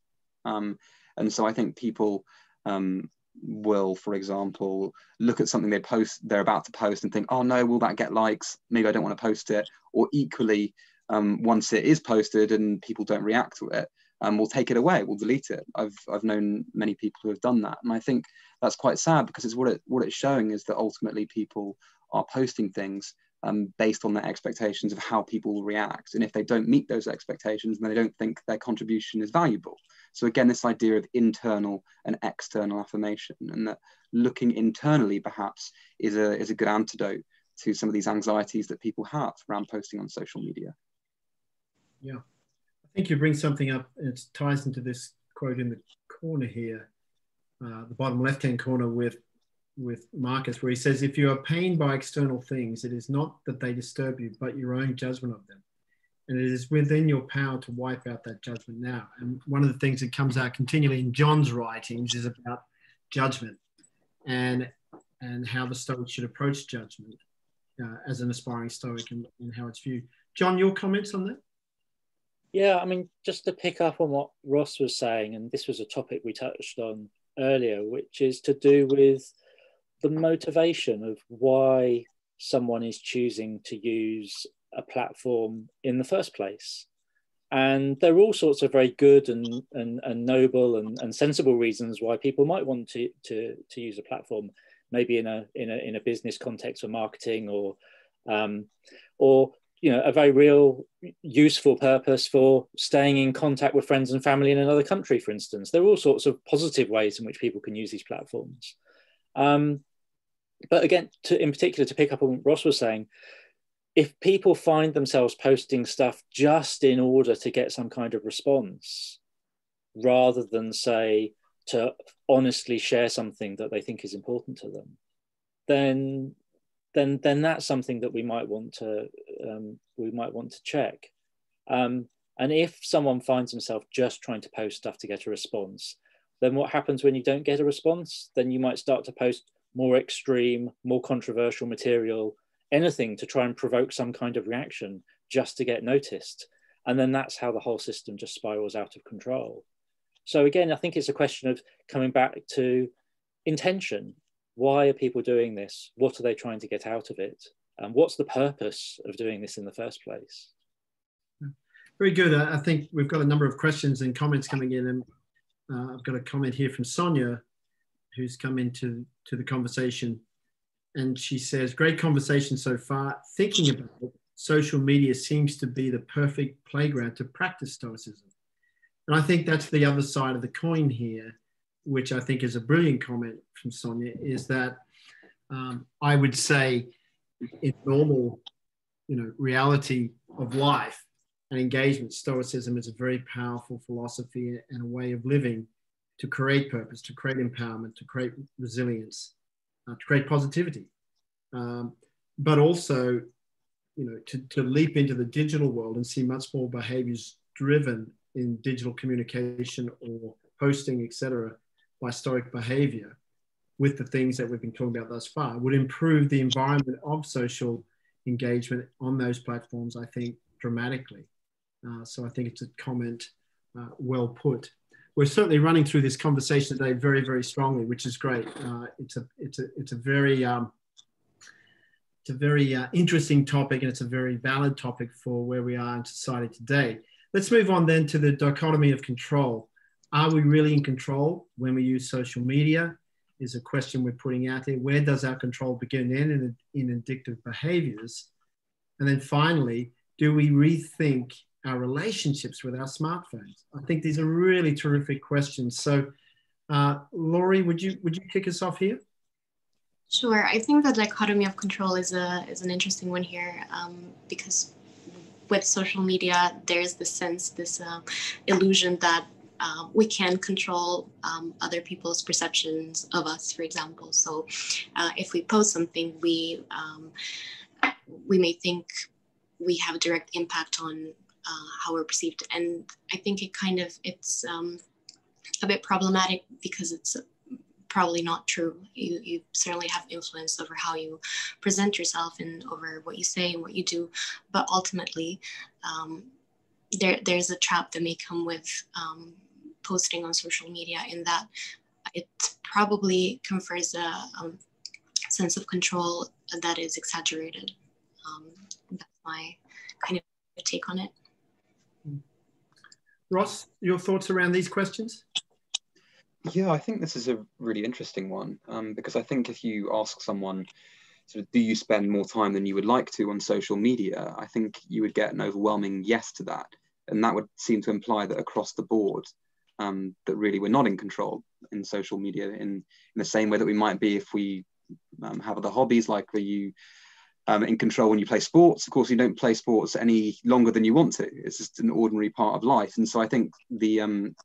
Um, and so I think people um, will, for example, look at something they post, they're about to post and think, oh no, will that get likes? Maybe I don't want to post it. Or equally, um, once it is posted and people don't react to it, um, we'll take it away, we'll delete it. I've, I've known many people who have done that. And I think that's quite sad because it's what, it, what it's showing is that ultimately people are posting things um, based on their expectations of how people will react. And if they don't meet those expectations, then they don't think their contribution is valuable. So again, this idea of internal and external affirmation and that looking internally perhaps is a, is a good antidote to some of these anxieties that people have around posting on social media. Yeah, I think you bring something up, and it ties into this quote in the corner here, uh, the bottom left-hand corner with with Marcus, where he says, "If you are pained by external things, it is not that they disturb you, but your own judgment of them." And it is within your power to wipe out that judgment now. And one of the things that comes out continually in John's writings is about judgment and and how the Stoic should approach judgment uh, as an aspiring Stoic and, and how it's viewed. John, your comments on that? Yeah, I mean, just to pick up on what Ross was saying, and this was a topic we touched on earlier, which is to do with the motivation of why someone is choosing to use a platform in the first place. And there are all sorts of very good and, and, and noble and, and sensible reasons why people might want to, to, to use a platform, maybe in a, in a, in a business context or marketing or, um, or you know a very real useful purpose for staying in contact with friends and family in another country for instance. There are all sorts of positive ways in which people can use these platforms. Um, but again to, in particular to pick up on what ross was saying if people find themselves posting stuff just in order to get some kind of response, rather than say to honestly share something that they think is important to them, then then then that's something that we might want to um, we might want to check. Um, and if someone finds himself just trying to post stuff to get a response, then what happens when you don't get a response? Then you might start to post more extreme, more controversial material, anything to try and provoke some kind of reaction just to get noticed. And then that's how the whole system just spirals out of control. So again, I think it's a question of coming back to intention. Why are people doing this? What are they trying to get out of it? And what's the purpose of doing this in the first place? Very good. I think we've got a number of questions and comments coming in, and uh, I've got a comment here from Sonia, who's come into to the conversation, and she says, "Great conversation so far. Thinking about it, social media seems to be the perfect playground to practice stoicism." And I think that's the other side of the coin here, which I think is a brilliant comment from Sonia, is that um, I would say in normal, you know, reality of life and engagement, Stoicism is a very powerful philosophy and a way of living to create purpose, to create empowerment, to create resilience, uh, to create positivity, um, but also, you know, to, to leap into the digital world and see much more behaviors driven in digital communication or posting, etc., by stoic behavior with the things that we've been talking about thus far would improve the environment of social engagement on those platforms, I think, dramatically. Uh, so I think it's a comment uh, well put. We're certainly running through this conversation today very, very strongly, which is great. Uh, it's a, it's a, it's a very, um, it's a very uh, interesting topic, and it's a very valid topic for where we are in society today. Let's move on then to the dichotomy of control. Are we really in control when we use social media? Is a question we're putting out there. Where does our control begin and end in, in addictive behaviors? And then finally, do we rethink our relationships with our smartphones? I think these are really terrific questions. So, uh, Laurie, would you would you kick us off here? Sure. I think the dichotomy of control is a is an interesting one here um, because with social media, there's this sense, this uh, illusion that uh, we can control um, other people's perceptions of us, for example. So, uh, if we post something, we um, we may think we have a direct impact on uh, how we're perceived, and I think it kind of it's um, a bit problematic because it's probably not true. You, you certainly have influence over how you present yourself and over what you say and what you do. But ultimately, um, there, there's a trap that may come with um, posting on social media in that it probably confers a um, sense of control that is exaggerated. Um, that's my kind of take on it. Ross, your thoughts around these questions? Yeah, I think this is a really interesting one um, because I think if you ask someone, sort of, do you spend more time than you would like to on social media? I think you would get an overwhelming yes to that, and that would seem to imply that across the board, um, that really we're not in control in social media in in the same way that we might be if we um, have other hobbies like are you um, in control when you play sports. Of course, you don't play sports any longer than you want to. It's just an ordinary part of life. And so I think the um,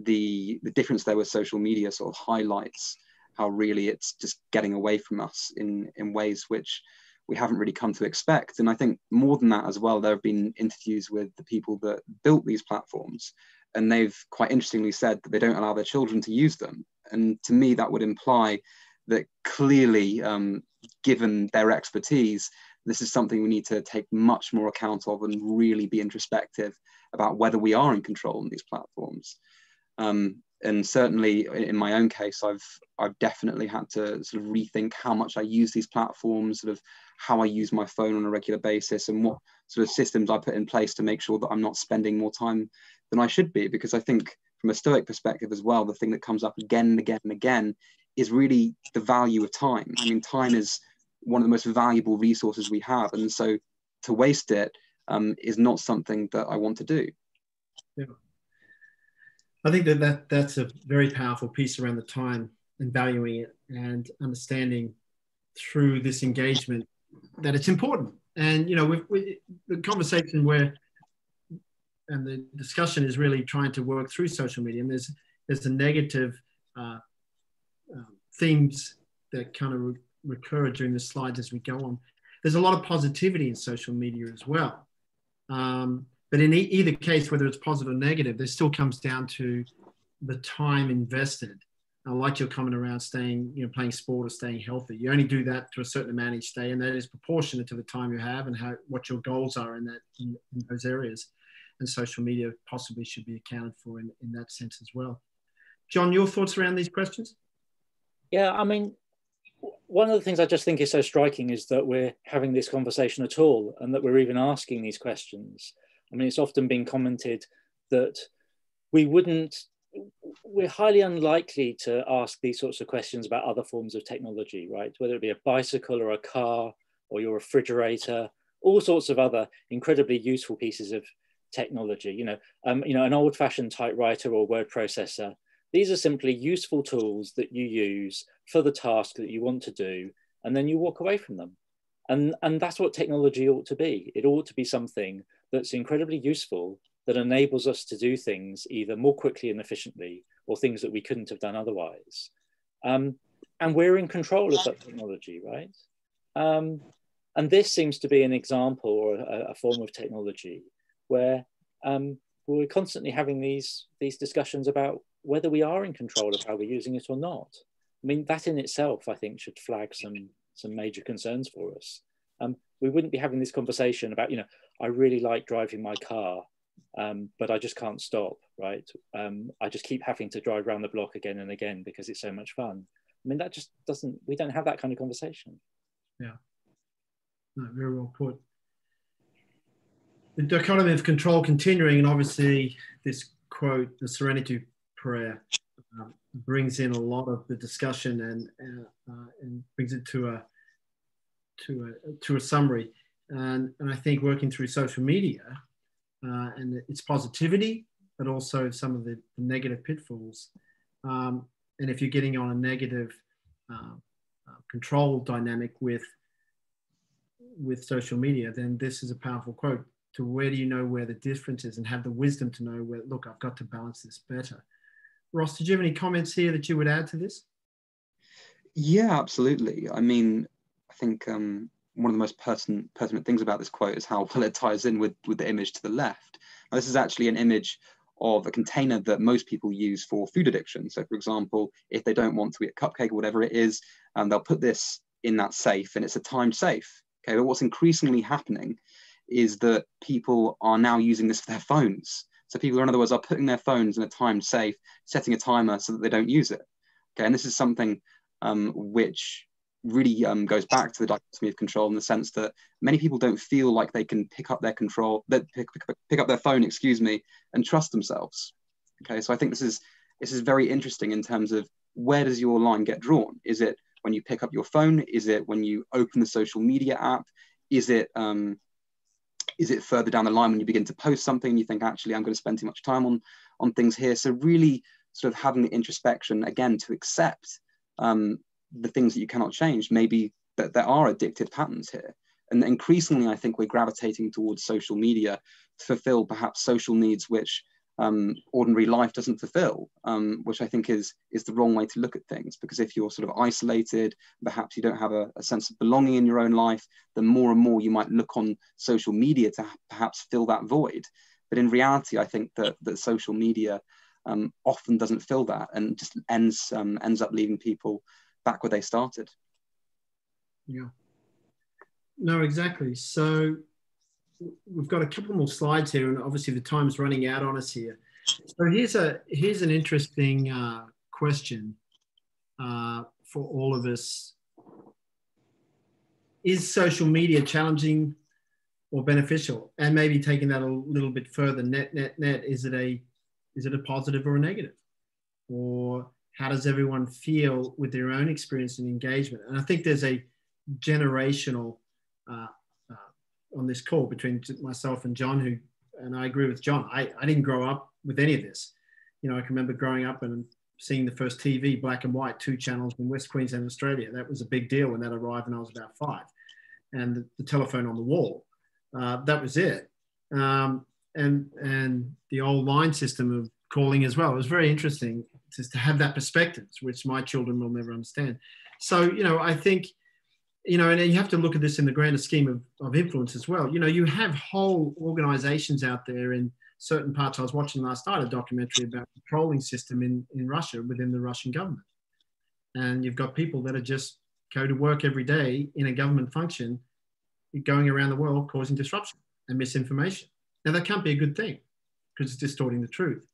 the the difference there with social media sort of highlights how really it's just getting away from us in in ways which we haven't really come to expect and i think more than that as well there have been interviews with the people that built these platforms and they've quite interestingly said that they don't allow their children to use them. And to me that would imply that clearly um, given their expertise this is something we need to take much more account of and really be introspective about whether we are in control on these platforms. Um, and certainly in my own case, I've I've definitely had to sort of rethink how much I use these platforms, sort of how I use my phone on a regular basis, and what sort of systems I put in place to make sure that I'm not spending more time than I should be. Because I think from a Stoic perspective as well, the thing that comes up again and again and again is really the value of time. I mean, time is one of the most valuable resources we have, and so to waste it um, is not something that I want to do. Yeah. I think that, that that's a very powerful piece around the time and valuing it and understanding through this engagement that it's important. And you know, with the conversation where and the discussion is really trying to work through social media. And there's there's a negative uh, uh, themes that kind of re- recur during the slides as we go on. There's a lot of positivity in social media as well. Um, but in e- either case, whether it's positive or negative, there still comes down to the time invested. I like your comment around staying, you know, playing sport or staying healthy. You only do that to a certain amount each day, and that is proportionate to the time you have and how what your goals are in that in, in those areas and social media possibly should be accounted for in, in that sense as well. John, your thoughts around these questions? Yeah, I mean, one of the things I just think is so striking is that we're having this conversation at all and that we're even asking these questions. I mean, it's often been commented that we wouldn't, we're highly unlikely to ask these sorts of questions about other forms of technology, right? Whether it be a bicycle or a car or your refrigerator, all sorts of other incredibly useful pieces of technology. You know, um, you know, an old-fashioned typewriter or word processor. These are simply useful tools that you use for the task that you want to do, and then you walk away from them. And, and that's what technology ought to be. It ought to be something that's incredibly useful that enables us to do things either more quickly and efficiently or things that we couldn't have done otherwise. Um, and we're in control of that technology, right? Um, and this seems to be an example or a, a form of technology where um, we're constantly having these these discussions about whether we are in control of how we're using it or not. I mean, that in itself, I think, should flag some some major concerns for us. Um, we wouldn't be having this conversation about, you know, I really like driving my car, um, but I just can't stop, right? Um, I just keep having to drive around the block again and again because it's so much fun. I mean, that just doesn't, we don't have that kind of conversation. Yeah. No, very well put the dichotomy of control continuing, and obviously this quote, the Serenity Prayer, uh, brings in a lot of the discussion and uh, uh, and brings it to a to a to a summary. And, and I think working through social media uh, and its positivity, but also some of the, negative pitfalls. Um, and if you're getting on a negative uh, uh, control dynamic with with social media, then this is a powerful quote to where do you know where the difference is and have the wisdom to know where, look, I've got to balance this better. Ross, did you have any comments here that you would add to this? Yeah, absolutely. I mean, I think um, one of the most pertinent, pertinent things about this quote is how well it ties in with, with the image to the left. Now, this is actually an image of a container that most people use for food addiction. So, for example, if they don't want to eat a cupcake or whatever it is, um, they'll put this in that safe and it's a timed safe. Okay, but what's increasingly happening is that people are now using this for their phones. So people, in other words, are putting their phones in a timed safe, setting a timer so that they don't use it. Okay, and this is something um, which really um, goes back to the dichotomy of control in the sense that many people don't feel like they can pick up their control, that pick, pick, pick up their phone, excuse me, and trust themselves. Okay, so I think this is this is very interesting in terms of where does your line get drawn? Is it when you pick up your phone? Is it when you open the social media app? Is it um, is it further down the line when you begin to post something you think actually i'm going to spend too much time on on things here. So really sort of having the introspection again to accept um, the things that you cannot change. Maybe that there are addictive patterns here. And increasingly i think we're gravitating towards social media to fulfill perhaps social needs which um, ordinary life doesn't fulfill, um, which I think is is the wrong way to look at things. Because if you're sort of isolated, perhaps you don't have a, a, sense of belonging in your own life, then more and more you might look on social media to perhaps fill that void. But in reality, I think that that social media um, often doesn't fill that and just ends um, ends up leaving people back where they started. Yeah. No, exactly. So we've got a couple more slides here, and obviously the time's running out on us here. So here's a here's an interesting uh, question uh, for all of us. Is social media challenging or beneficial? And maybe taking that a little bit further, net, net, net, is it a is it a positive or a negative? Or how does everyone feel with their own experience and engagement? And I think there's a generational uh, on this call between myself and John, who, and I agree with John. I, I didn't grow up with any of this. You know, I can remember growing up and seeing the first TV, black and white, two channels in West Queensland, Australia. That was a big deal when that arrived when I was about five. and the, the telephone on the wall. Uh, that was it. Um, and and the old line system of calling as well. It was very interesting just to have that perspective, which my children will never understand. So you know, I think you know, and you have to look at this in the grander scheme of, of influence as well. You know, you have whole organizations out there in certain parts. I was watching last night a documentary about the trolling system in, in Russia within the Russian government. And you've got people that are just go to work every day in a government function, going around the world causing disruption and misinformation. Now that can't be a good thing because it's distorting the truth.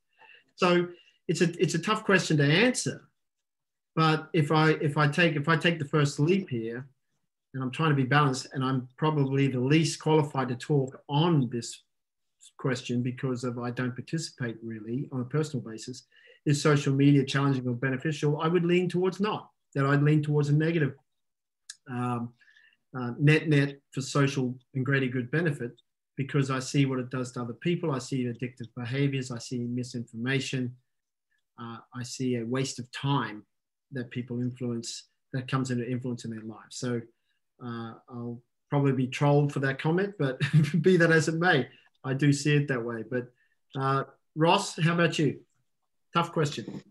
So it's a it's a tough question to answer. But if I if I take if I take the first leap here, and I'm trying to be balanced, and I'm probably the least qualified to talk on this question because of I don't participate really on a personal basis. Is social media challenging or beneficial? I would lean towards not. That I'd lean towards a negative um, uh, net net for social and greater good benefit because I see what it does to other people. I see addictive behaviors. I see misinformation. Uh, I see a waste of time that people influence that comes into influence in their lives. So uh, I'll probably be trolled for that comment, but be that as it may, I do see it that way. But uh, Ross, how about you? Tough question.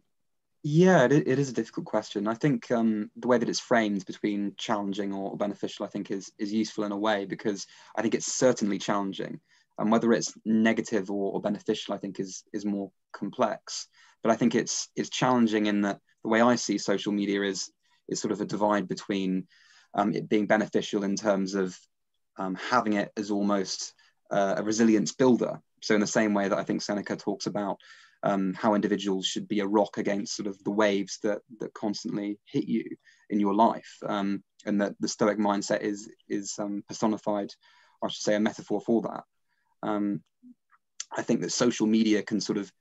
Yeah, it, it is a difficult question. I think um, the way that it's framed between challenging or beneficial, I think, is is useful in a way because I think it's certainly challenging, and whether it's negative or, or beneficial, I think, is is more complex. But I think it's it's challenging in that the way I see social media is is sort of a divide between um, it being beneficial in terms of um, having it as almost uh, a resilience builder. So in the same way that I think Seneca talks about um, how individuals should be a rock against sort of the waves that that constantly hit you in your life, um, and that the Stoic mindset is is um, personified, I should say, a metaphor for that. Um, I think that social media can sort of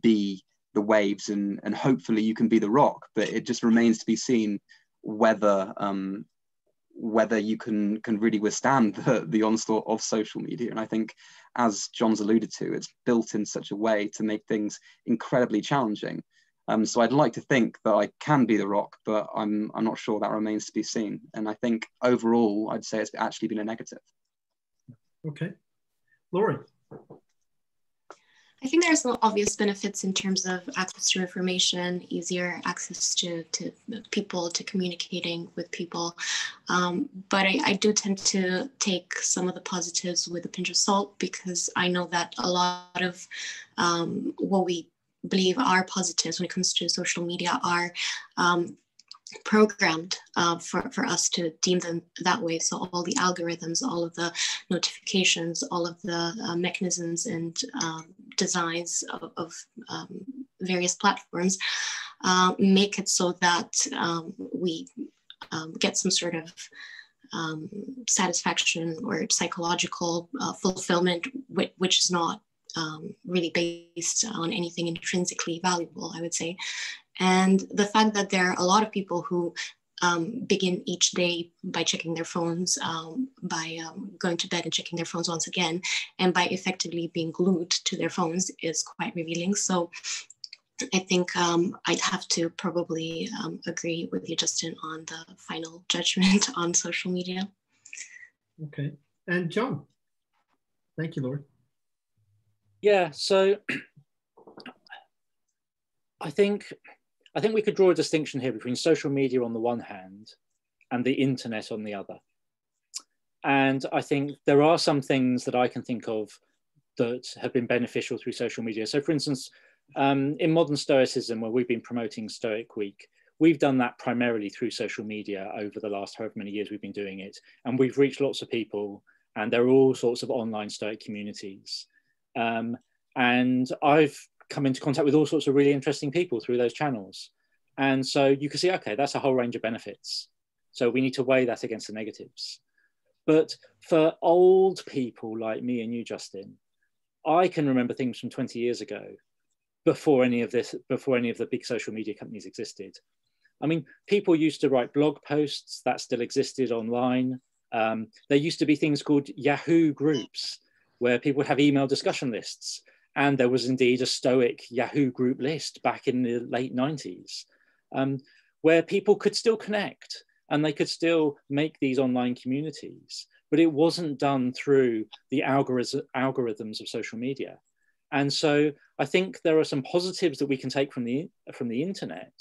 be the waves, and and hopefully you can be the rock, but it just remains to be seen whether um, whether you can can really withstand the, the onslaught of social media. And I think, as John's alluded to, it's built in such a way to make things incredibly challenging. Um, so I'd like to think that I can be the rock, but I'm I'm not sure that remains to be seen. And I think overall, I'd say it's actually been a negative. Okay, Laurie. I think there's some obvious benefits in terms of access to information, easier access to, to people, to communicating with people. Um, but I, I, do tend to take some of the positives with a pinch of salt because I know that a lot of um, what we believe are positives when it comes to social media are um, programmed uh, for, for us to deem them that way. So all the algorithms, all of the notifications, all of the uh, mechanisms and um, designs of, of um, various platforms uh, make it so that um, we um, get some sort of um, satisfaction or psychological uh, fulfillment, which, which is not um, really based on anything intrinsically valuable, I would say. And the fact that there are a lot of people who um, begin each day by checking their phones, um, by um, going to bed and checking their phones once again, and by effectively being glued to their phones is quite revealing. So I think um, I'd have to probably um, agree with you, Justin, on the final judgment on social media. Okay. And John, thank you, Laurie. Yeah, so I think I think we could draw a distinction here between social media on the one hand and the internet on the other. And I think there are some things that I can think of that have been beneficial through social media. So, for instance, um, in modern Stoicism, where we've been promoting Stoic Week, we've done that primarily through social media over the last however many years we've been doing it. And we've reached lots of people, and there are all sorts of online Stoic communities. Um, and I've come into contact with all sorts of really interesting people through those channels. And so you can see, okay, that's a whole range of benefits. So we need to weigh that against the negatives. But for old people like me and you, Justin, I can remember things from 20 years ago before any of this, before any of the big social media companies existed. I mean, people used to write blog posts that still existed online. Um, there used to be things called Yahoo groups where people would have email discussion lists and there was indeed a Stoic Yahoo group list back in the late 90s um, where people could still connect and they could still make these online communities. but it wasn't done through the algorithms of social media. And so I think there are some positives that we can take from the, from the internet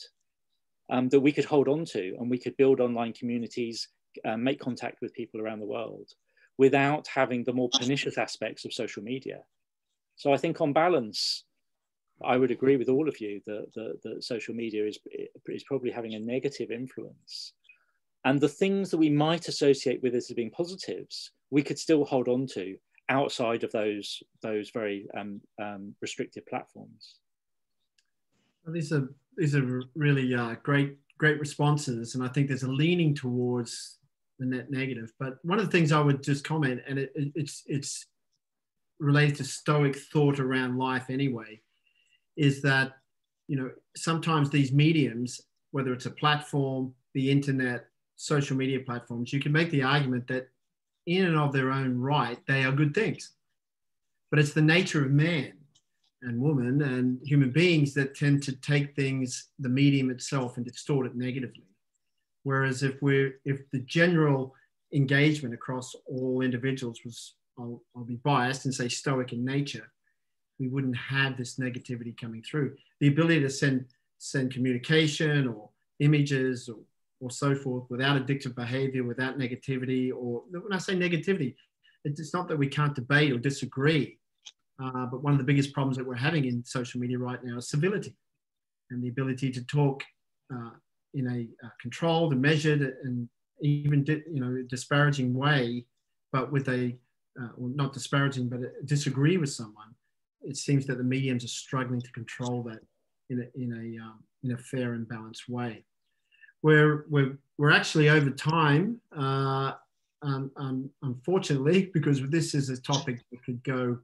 um, that we could hold on to and we could build online communities, uh, make contact with people around the world without having the more pernicious aspects of social media. So I think on balance, I would agree with all of you that, that, that social media is, is probably having a negative influence. And the things that we might associate with as being positives, we could still hold on to outside of those, those very um, um, restrictive platforms. Well, these are, these are really uh, great, great responses. And I think there's a leaning towards the net negative. But one of the things I would just comment, and it, it's, it's related to Stoic thought around life anyway, is that you know sometimes these mediums, whether it's a platform, the internet, social media platforms, you can make the argument that in and of their own right they are good things, but it's the nature of man and woman and human beings that tend to take things, the medium itself, and distort it negatively. Whereas if we're if the general engagement across all individuals was I'll, I'll, be biased and say stoic in nature, we wouldn't have this negativity coming through. The ability to send send communication or images or, or so forth without addictive behavior, without negativity, or when I say negativity, it's not that we can't debate or disagree, uh, but one of the biggest problems that we're having in social media right now is civility and the ability to talk uh, in a uh, controlled and measured and even you know disparaging way, but with a uh, well, not disparaging, but disagree with someone it seems that the mediums are struggling to control that in a, in a, um, in a fair and balanced way. We're, we're, we're actually over time, uh, um, um, unfortunately, because this is a topic that could go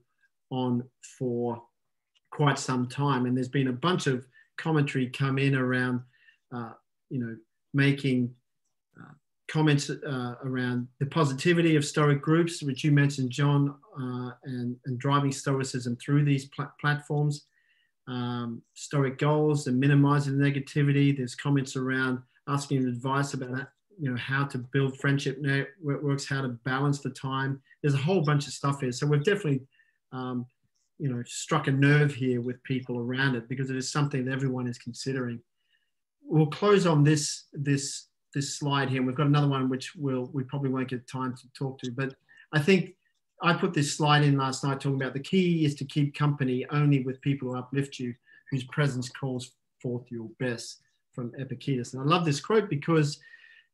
on for quite some time. And there's been a bunch of commentary come in around, uh, you know, making comments uh, around the positivity of Stoic groups, which you mentioned, John, uh, and, and driving Stoicism through these pl- platforms. Um, Stoic goals and minimizing negativity. There's comments around asking advice about you know how to build friendship networks, how to balance the time. There's a whole bunch of stuff here. So we've definitely um, you know struck a nerve here with people around it because it is something that everyone is considering. We'll close on this this this slide here. We've got another one which we'll, we probably won't get time to talk to, but I think I put this slide in last night talking about the key is to keep company only with people who uplift you, whose presence calls forth your best from Epictetus. And I love this quote because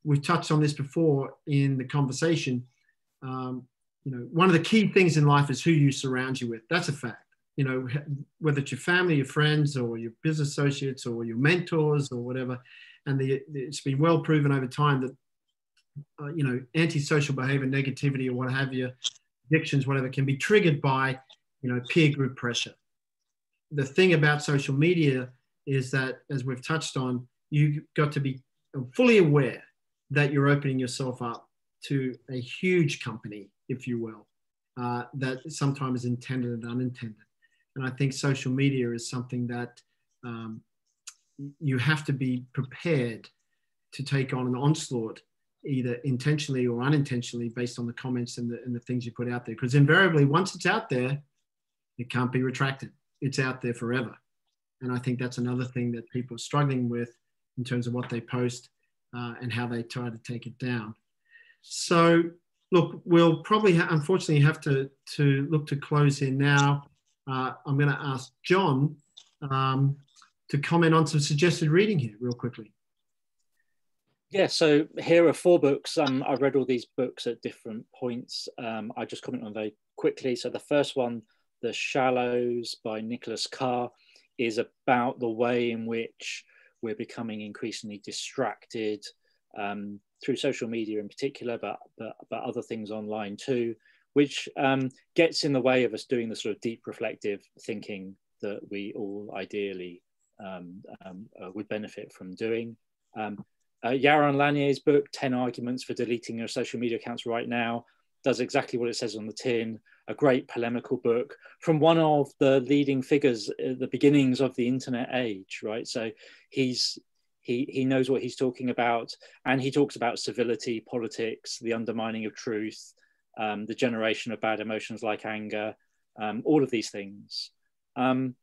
we've touched on this before in the conversation. Um, you know, one of the key things in life is who you surround you with. That's a fact. You know, whether it's your family, your friends, or your business associates, or your mentors, or whatever and the, it's been well proven over time that uh, you know antisocial behavior, negativity, or what have you, addictions, whatever, can be triggered by you know peer group pressure. The thing about social media is that, as we've touched on, you've got to be fully aware that you're opening yourself up to a huge company, if you will, uh, that sometimes is intended and unintended. And I think social media is something that um, you have to be prepared to take on an onslaught either intentionally or unintentionally based on the comments and the, and the things you put out there. Because invariably once it's out there it can't be retracted. It's out there forever. And i think that's another thing that people are struggling with in terms of what they post uh, and how they try to take it down. So look we'll probably ha- unfortunately have to to look to close here now. Uh, i'm going to ask john um, to comment on some suggested reading here, real quickly. Yeah, so here are four books. Um, I've read all these books at different points. Um, I just comment on very quickly. So the first one, The Shallows by Nicholas Carr, is about the way in which we're becoming increasingly distracted um, through social media in particular, but, but, but other things online too, which um, gets in the way of us doing the sort of deep reflective thinking that we all ideally um, um, uh, would benefit from doing. Um, uh, Jaron Lanier's book, 10 Arguments for Deleting Your Social Media Accounts Right Now, does exactly what it says on the tin. A great polemical book from one of the leading figures at the beginnings of the internet age, right? So he's he, he knows what he's talking about, and he talks about civility, politics, the undermining of truth, um, the generation of bad emotions like anger, um, all of these things. Um,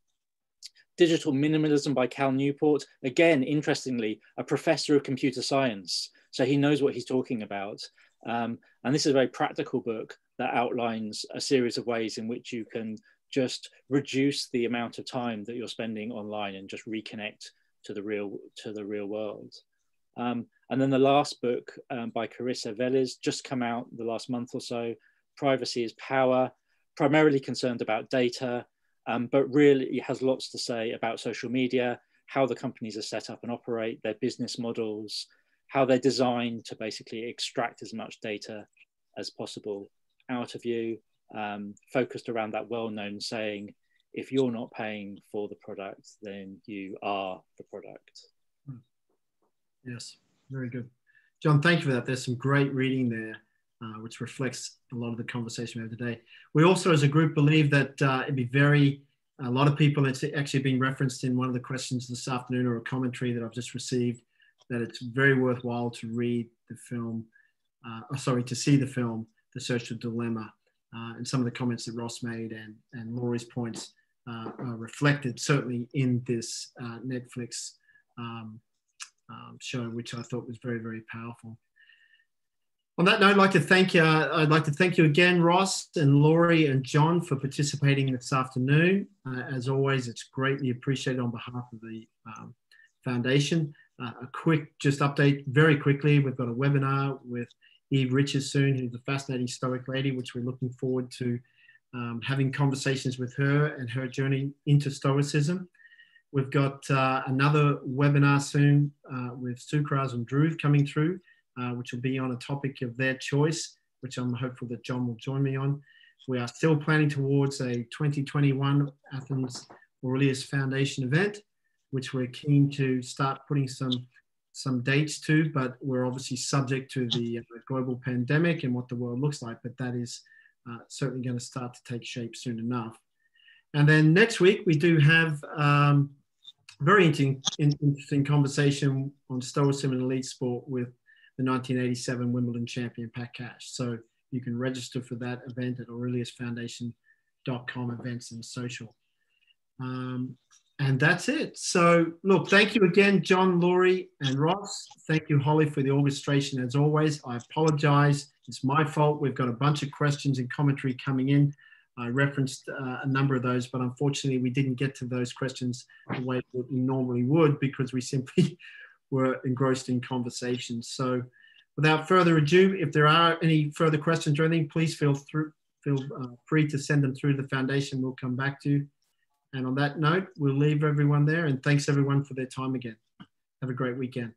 Digital Minimalism by Cal Newport, again, interestingly, a professor of computer science. So he knows what he's talking about. Um, and this is a very practical book that outlines a series of ways in which you can just reduce the amount of time that you're spending online and just reconnect to the real to the real world. Um, and then the last book um, by Carissa Véliz just come out the last month or so. Privacy is power, primarily concerned about data, um, but really has lots to say about social media, how the companies are set up and operate, their business models, how they're designed to basically extract as much data as possible out of you, um, focused around that well-known saying, if you're not paying for the product, then you are the product. Hmm. Yes, very good. John, thank you for that. There's some great reading there, uh, which reflects a lot of the conversation we have today. We also, as a group, believe that uh, it'd be very, a lot of people, it's actually being referenced in one of the questions this afternoon or a commentary that I've just received, that it's very worthwhile to read the film, uh, oh, sorry, to see the film, The Social Dilemma. Uh, and some of the comments that Ross made and, and Laurie's points uh, are reflected certainly in this Netflix um, um, show, which I thought was very, very powerful. On that note, I'd like to thank you. Uh, I'd like to thank you again, Ross and Laurie and John, for participating this afternoon. Uh, as always, it's greatly appreciated on behalf of the um, foundation. Uh, a quick just update, very quickly. We've got a webinar with Eve Richards soon, who's a fascinating Stoic lady, which we're looking forward to um, having conversations with her and her journey into Stoicism. We've got uh, another webinar soon uh, with Sukras and Dhruv coming through, uh, which will be on a topic of their choice, which I'm hopeful that John will join me on. We are still planning towards a 2021 Athens Aurelius Foundation event, which we're keen to start putting some some dates to, but we're obviously subject to the uh, global pandemic and what the world looks like. But that is uh, certainly going to start to take shape soon enough. And then next week, we do have um, very interesting, interesting conversation on Stoicism and elite sport with the 1987 Wimbledon champion, Pat Cash. So you can register for that event at aureliusfoundation.com events and social. Um, and that's it. So, look, thank you again, John, Laurie, and Ross. Thank you, Holly, for the orchestration as always. I apologize. It's my fault. We've got a bunch of questions and commentary coming in. I referenced uh, a number of those, but unfortunately, we didn't get to those questions the way we normally would because we simply were engrossed in conversations. So, without further ado, if there are any further questions or anything, please feel, through, feel uh, free to send them through the foundation. We'll come back to you. And on that note, we'll leave everyone there and thanks everyone for their time again. Have a great weekend.